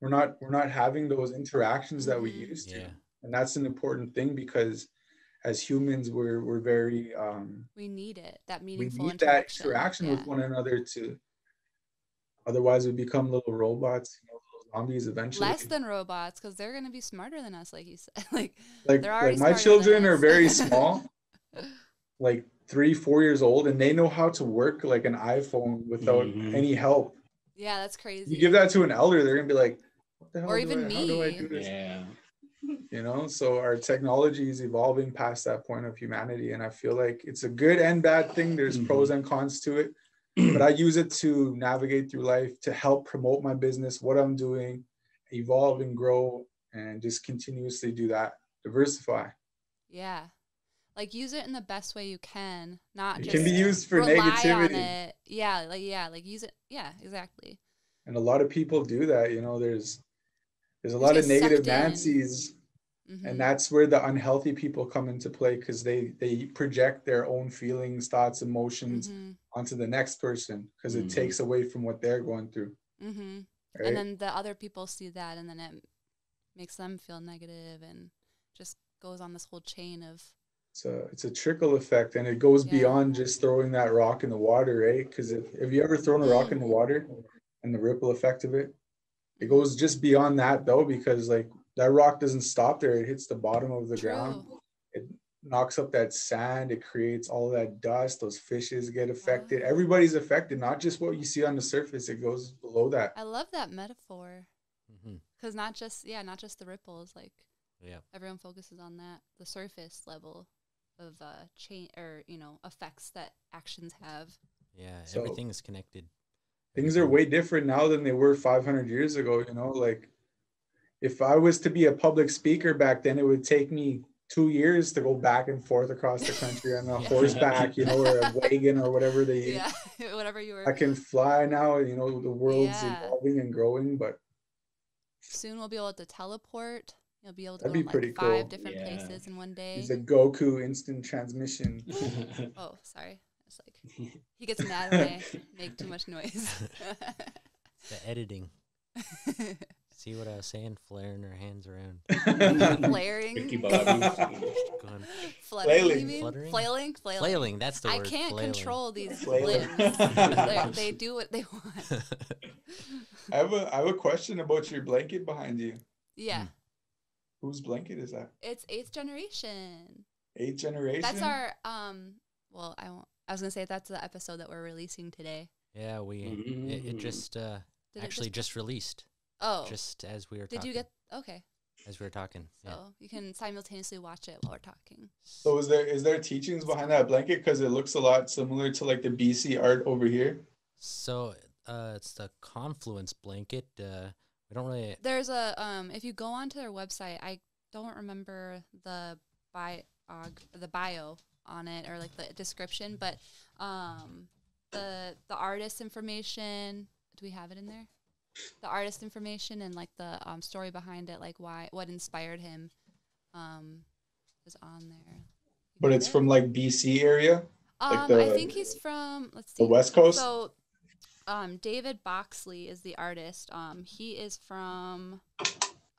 we're not we're not having those interactions that we Mhm. used to. Yeah. And that's an important thing because as humans we're we're very um we need it. That we meaningful need that interaction. interaction yeah. with one another to otherwise we become little robots, you know, little zombies eventually. Less than robots because they're gonna be smarter than us, like you said. like like, like my children are very small like three four years old and they know how to work like an iphone without Mhm. any help yeah, that's crazy. you give that to an elder they're gonna be like what the hell Or do even I, how do I me. do this Yeah. you know so our technology is evolving past that point of humanity and i feel like it's a good and bad thing there's Mhm. pros and cons to it but i use it to navigate through life to help promote my business what i'm doing evolve and grow and just continuously do that diversify yeah. Like use it in the best way you can, not it just can be used for negativity it. Yeah, like yeah, like use it. Yeah, exactly. and a lot of people do that you know there's there's a lot of negative nancy's Mhm. and that's where the unhealthy people come into play because they they project their own feelings thoughts emotions Mhm. onto the next person because it Mhm. takes away from what they're going through Mhm. right And then the other people see that, and then it makes them feel negative, and just goes on this whole chain of it's a it's a trickle effect and it goes Yeah. beyond just throwing that rock in the water right because if, have you ever thrown a rock in the Mm. water and the ripple effect of it it goes just beyond that though because like that rock doesn't stop there it hits the bottom of the ground it knocks up that sand it creates all that dust those fishes get affected Wow. everybody's affected not just what you see on the surface it goes below that I love that metaphor mm-hmm. because not just yeah, not just the ripples. Like Yeah. everyone focuses on that the surface level of uh chain or you know effects that actions have. Yeah. So- Everything is connected. things are mm-hmm. way different now than they were 500 years ago you know like if i was to be a public speaker back then it would take me two years to go back and forth across the country on a Yeah. horseback you know or a wagon or whatever they use Yeah, whatever you were. i can fly now you know the world's Yeah. evolving and growing but Soon we'll be able to teleport. You'll be able to That'd go be in, like pretty five cool. different Yeah. places in one day. it's a goku instant transmission oh, sorry. It's like he gets mad when I make too much noise. The editing. See what I was saying? Flaring her hands around. Ricky Flaring, Bobby. Going, fluttering, you Flailing. mean? Fluttering? Flailing, flailing. flailing. That's the I word. can't flailing. control these Flailing. limbs. They're- they do what they want. I have a I have a question about your blanket behind you. Yeah, Whose blanket is that? it's eighth generation. Eighth generation. That's our um. Well, I won't. I was gonna say that's the episode that we're releasing today. yeah, we. It, it Mm. just uh, Did it actually just, just released. Oh Just as we were talking. did talking. you get okay? as we were talking? So Yeah. you can simultaneously watch it while we're talking. So is there is there teachings behind that blanket? Because it looks a lot similar to like the BC art over here. So uh, it's the confluence blanket. Uh, we don't really. There's a um. If you go onto their website, I don't remember the bio the bio on it or like the description, but um, the the artist information. Do we have it in there? The artist information and like the um, story behind it, like why what inspired him, um, is on there. You But it's it? from like BC area, Um, like I think he's from. Let's see. the West Coast. So, um, David Boxley is the artist. Um, he is from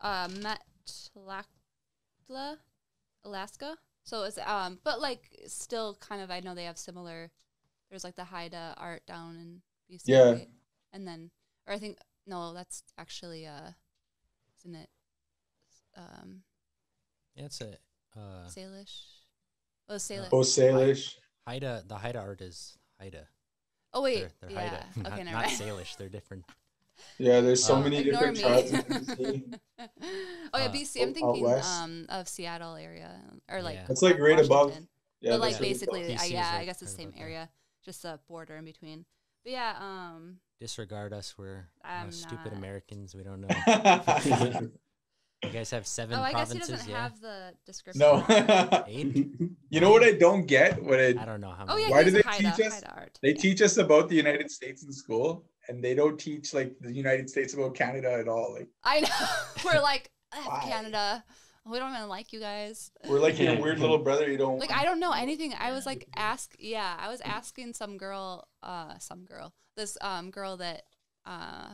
uh, Metlakatla, Alaska. So it's um, but like still kind of. I know they have similar. There's like the Haida art down in BC, Yeah. right? And then, or I think no, that's actually uh, isn't it? Um, Yeah, it's a uh, Salish. Oh, Salish. Oh, Salish. Haida. The Haida art is Haida. Oh wait, They're, they're yeah. Haida, not, Okay, never not mind. Salish. They're different. Yeah, there's so Uh, many different me. tribes. in BC. oh yeah, Uh, BC. I'm thinking um of Seattle area or like Yeah. It's like right above. Yeah, but like that's basically, BC uh, is, yeah, I like, guess the same above that. area, just a border in between. But yeah, um, Disregard us. We're uh, I'm stupid not. Americans. We don't know. you guys have seven oh, I guess he provinces. doesn't yeah. have the description. no. Eight? you know what I don't get? What I I don't know how. Oh yeah, Why do they Haida, teach us- Haida art. they teach us about the United States in school, and they don't teach like the United States about Canada at all. Like I know. We're like Canada. We don't even like you guys. we're like your weird little brother. You don't like I don't know anything. I was like ask yeah, I was asking some girl, uh some girl. This um girl that uh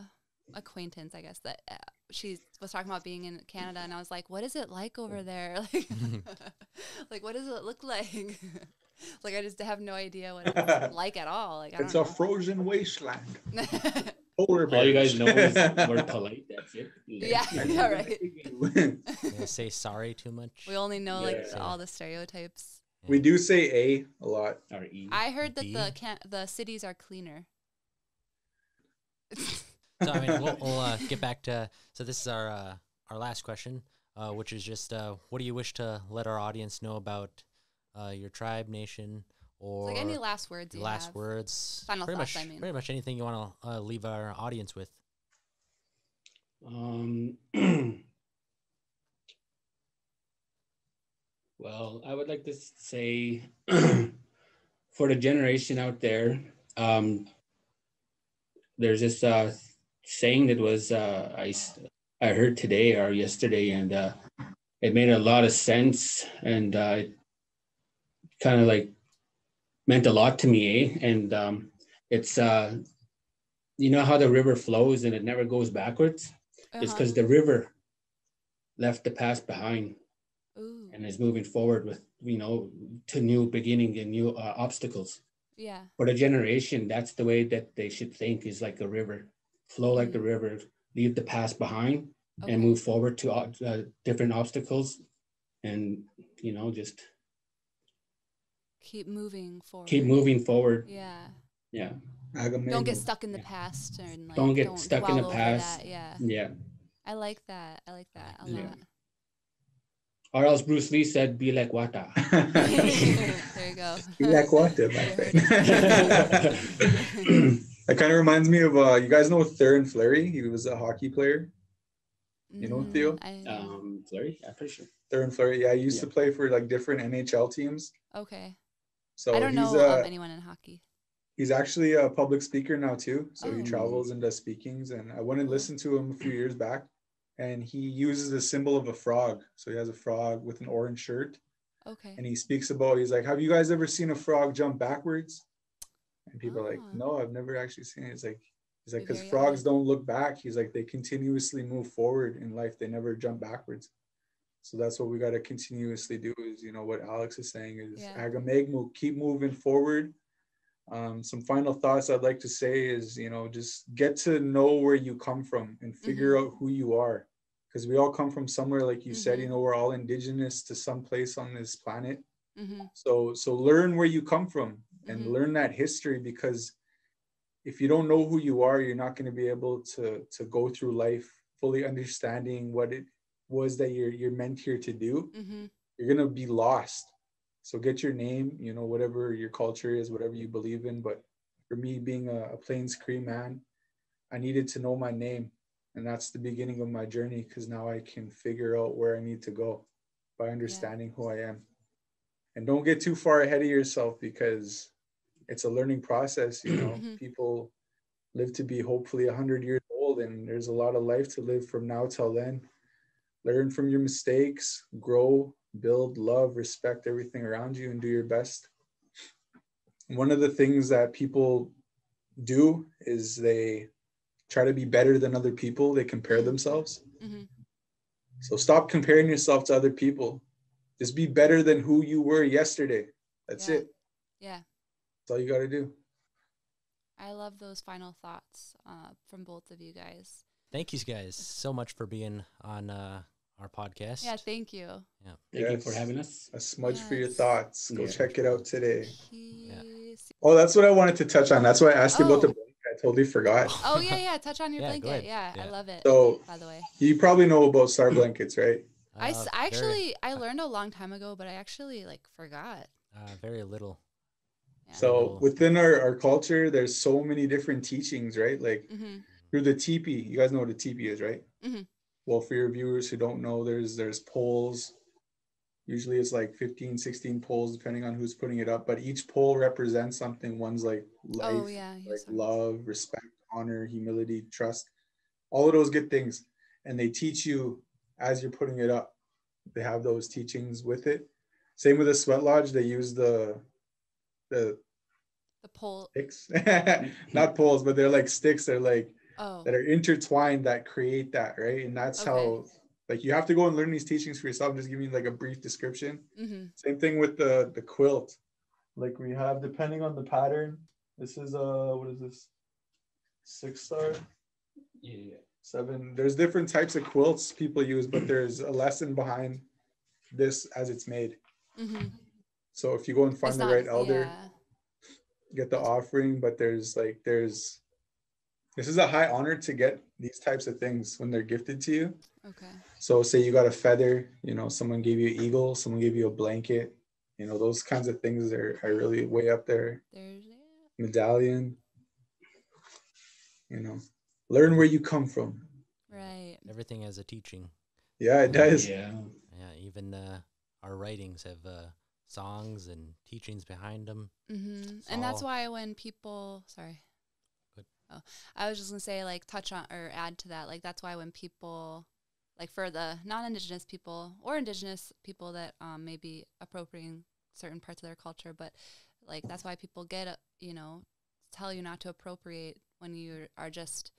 acquaintance, I guess that uh, she was talking about being in Canada and I was like, "What is it like over there?" Like like what does it look like? like I just have no idea what it's like at all. Like I It's don't a frozen wasteland. know. Polar All you guys know is we're polite. That's it. yeah, yeah, right. You say sorry too much. We only know like Yeah. all the stereotypes. we do say a a lot. Our E. I heard that the can the cities are cleaner. So I mean, we'll, we'll uh, get back to. So this is our uh, our last question, uh, which is just, uh, what do you wish to let our audience know about uh, your tribe, nation, or like any last words you last have. words? Final pretty thoughts, much, I mean. pretty much anything you want to uh, leave our audience with. Um, well, I would like to say for the generation out there, um, there's this uh, saying that was uh, I, I heard today or yesterday, and uh, it made a lot of sense and uh, it kind of like meant a lot to me. Eh? And um, it's, uh, you know how the river flows and it never goes backwards? It's Uh-huh. because the river left the past behind Ooh, and is moving forward with you know to new beginning and new uh, obstacles yeah. for the generation that's the way that they should think is like a river flow like the Mm. river leave the past behind Okay. and move forward to uh, uh, different obstacles and you know just Keep moving forward. keep moving forward Yeah. yeah Don't get stuck in the Yeah. past and like Don't get stuck in the past. That. Yeah. yeah I like that. I like that a Yeah. Lot. or else bruce lee said be like wata there you go. Be like water, my You friend. that kind of reminds me of uh, you guys know Theoren Fleury. He was a hockey player. You know Mm, Theo? I- um Fleury i'm pretty sure Theoren Fleury. Yeah, he used to play for like different NHL teams. okay. So I don't he's know uh, of anyone in hockey. he's actually a public speaker now too. So he Oh. travels and does speakings. And I went and listened to him a few years back, and he uses the symbol of a frog. So he has a frog with an orange shirt, Okay. and he speaks about. He's like, "Have you guys ever seen a frog jump backwards?" And people are like, Ah. "No, I've never actually seen it." It's like He's like, because frogs don't look back. He's like, they continuously move forward in life. They never jump backwards. So that's what we got to continuously do is, you know, what Alex is saying is Yeah. agamegmo, keep moving forward. Um, some final thoughts I'd like to say is, you know, just get to know where you come from and figure Mm-hmm. out who you are. Because we all come from somewhere, like you said, you Mhm. know, we're all indigenous to some place on this planet. Mm-hmm. So so learn where you come from and Mhm. learn that history because if you don't know who you are, you're not going to be able to to go through life fully understanding what it was that you're you're meant here to do. Mm-hmm. You're going to be lost. So get your name, you know, whatever your culture is, whatever you believe in. But for me, being a, a Plains Cree man, I needed to know my name. And that's the beginning of my journey because now I can figure out where I need to go by understanding who I am. And don't get too far ahead of yourself because it's a learning process. You know, Mhm. people live to be hopefully 100 years old, and there's a lot of life to live from now till then. Learn from your mistakes, grow, build, love, respect everything around you, and do your best. One of the things that people do is they try to be better than other people, they compare themselves. Mm-hmm. So stop comparing yourself to other people. Just be better than who you were yesterday. That's Yeah. it. Yeah. That's all you got to do. I love those final thoughts uh, from both of you guys. Thank you guys so much for being on uh, our podcast. Yeah, thank you. Thank you for having us. A smudge for your thoughts. Go Yeah. check it out today. Peace. Oh, that's what I wanted to touch on. That's why I asked you about the Oh. blanket. I totally forgot. Oh yeah, yeah. Touch on your Yeah, blanket. ahead. Yeah, I love it. So by the way, you probably know about star blankets, right? I, Uh, s- I actually I learned a long time ago, but I actually like forgot. uh, very little. Yeah. So within our, our culture, there's so many different teachings, right? Like hmm through the teepee. You guys know what a teepee is, right? Mhm. Well, for your viewers who don't know, there's there's poles. Usually it's like 15, 16 poles, depending on who's putting it up. But each pole represents something. One's like oh, life, Oh yeah. like love, respect, honor, humility, trust, all of those good things. And they teach you as you're putting it up. They have those teachings with it. Same with the sweat lodge. They use the the The pole. sticks, not poles, but they're like sticks. They're like Oh. that are intertwined that create that, right? And that's how Okay. Like you have to go and learn these teachings for yourself. Just give me like a brief description. hmm Same thing with the the quilt. Like we have, depending on the pattern. This is uh what is this? Six star, Yeah. seven. There's different types of quilts people use, but there's a lesson behind this as it's made. hmm So if you go and find It's the not, right elder, yeah. get the offering, but there's like there's this is a high honor to get these types of things when they're gifted to you. Okay. So say you got a feather, you know, someone gave you an eagle, someone gave you a blanket, you know, those kinds of things are, are really way up there. There's yeah. Medallion, you know, learn where you come from. right. Everything has a teaching. Yeah, it does. Yeah. Yeah, even uh, our writings have uh, songs and teachings behind them. Mm-hmm. It's And that's why when people, sorry. Oh, I was just gonna say like touch on or add to that. Like that's why when people, like for the non-indigenous people or indigenous people that um may be appropriating certain parts of their culture, but like that's why people get uh, you know tell you not to appropriate when you are just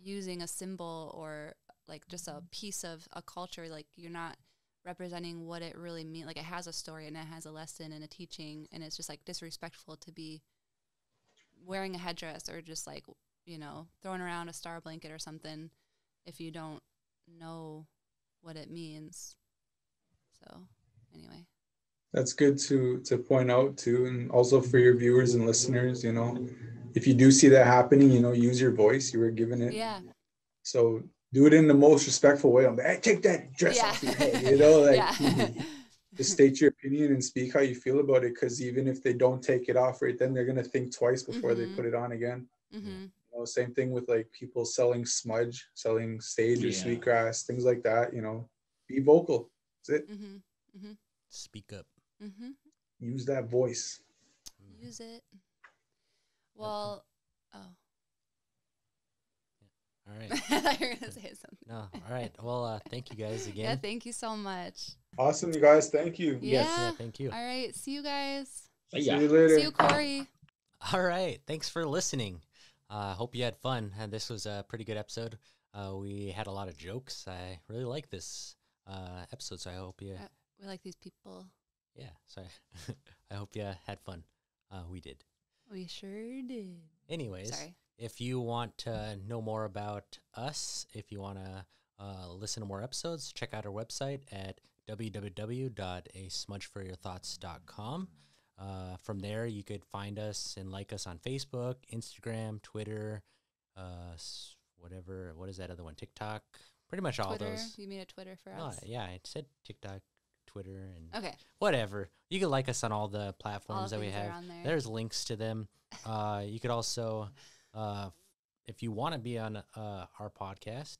using a symbol or like just a piece of a culture. Like you're not representing what it really means. Like it has a story and it has a lesson and a teaching, and it's just like disrespectful to be wearing a headdress or just like you know throwing around a star blanket or something if you don't know what it means. So anyway, That's good to to point out too, and also for your viewers and listeners, you know, if you do see that happening, you know, use your voice. You were given it, yeah, so do it in the most respectful way. I'm like, hey, take that dress yeah, off your head, you know, like yeah, just state your opinion and speak how you feel about it. Because even if they don't take it off right then, they're gonna think twice before Mhm. they put it on again. hmm You know, same thing with like people selling smudge, selling sage or Yeah. sweetgrass, things like that. You know, be vocal. That's it. mm-hmm. Speak up. hmm Use that voice. Use it. Well, oh, All right. I thought you were gonna say something. No. All right. Well, uh, thank you guys Yeah, again. thank you so much. Awesome, you guys. Thank you. Yes. Yeah. Yeah. Thank you. All right, see you guys. But See yeah. you later. See you, Corey. All right. Thanks for listening. uh, hope you had fun. And this was a pretty good episode. Uh, we had a lot of jokes. I really like this uh, episode, so I hope you, Uh, we like these people. yeah. So I hope you had fun. Uh, we did. We sure did. Anyways, Sorry. if you want to know more about us, if you want to uh, listen to more episodes, check out our website at www.asmudgeforyourthoughts.com. Uh, from there, you could find us and like us on Facebook, Instagram, Twitter, uh, whatever. What is that other one? TikTok. Pretty much all Twitter. those. You mean a Twitter for us. yeah, I said TikTok, Twitter, and Okay. whatever. You can like us on all the platforms the that we have. on there. There's links to them. Uh, you could also, uh, if you want to be on uh, our podcast,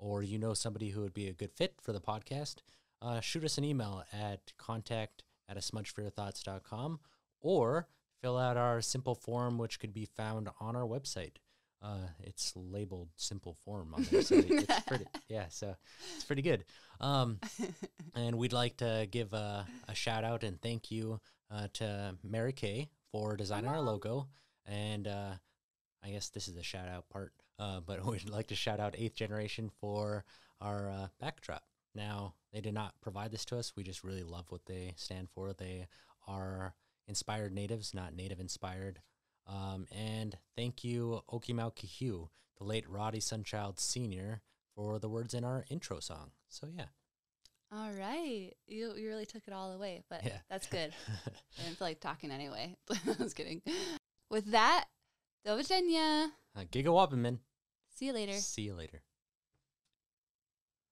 or you know somebody who would be a good fit for the podcast, uh, shoot us an email at contact at a smudgeforyourthoughts.com or fill out our simple form, which could be found on our website. Uh, it's labeled simple form on there, so it's pretty, yeah, so it's pretty good. Um, and we'd like to give a, a shout out and thank you uh, to Mary Kay for designing our logo. And uh, I guess this is the shout out part, uh, but we'd like to shout out Eighth Generation for our uh, backdrop. Now, they did not provide this to us. We just really love what they stand for. They are inspired natives, not native inspired. Um, and thank you, Okimau Kihu, the late Roddy Sunchild Sr., for the words in our intro song. So, yeah. All right. You you really took it all away, but Yeah. that's good. I didn't feel like talking anyway. I was kidding. With that, do widzenia. uh, Giga. See you later. See you later.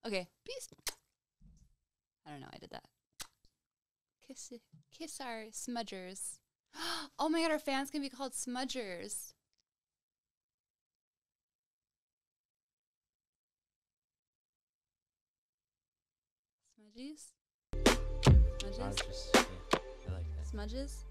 Okay. Peace. I don't know. I did that. Kiss. Kiss our smudgers. Oh my god, our fans can be called smudgers. Smudgies? Smudges? just, yeah, I like that. Smudges?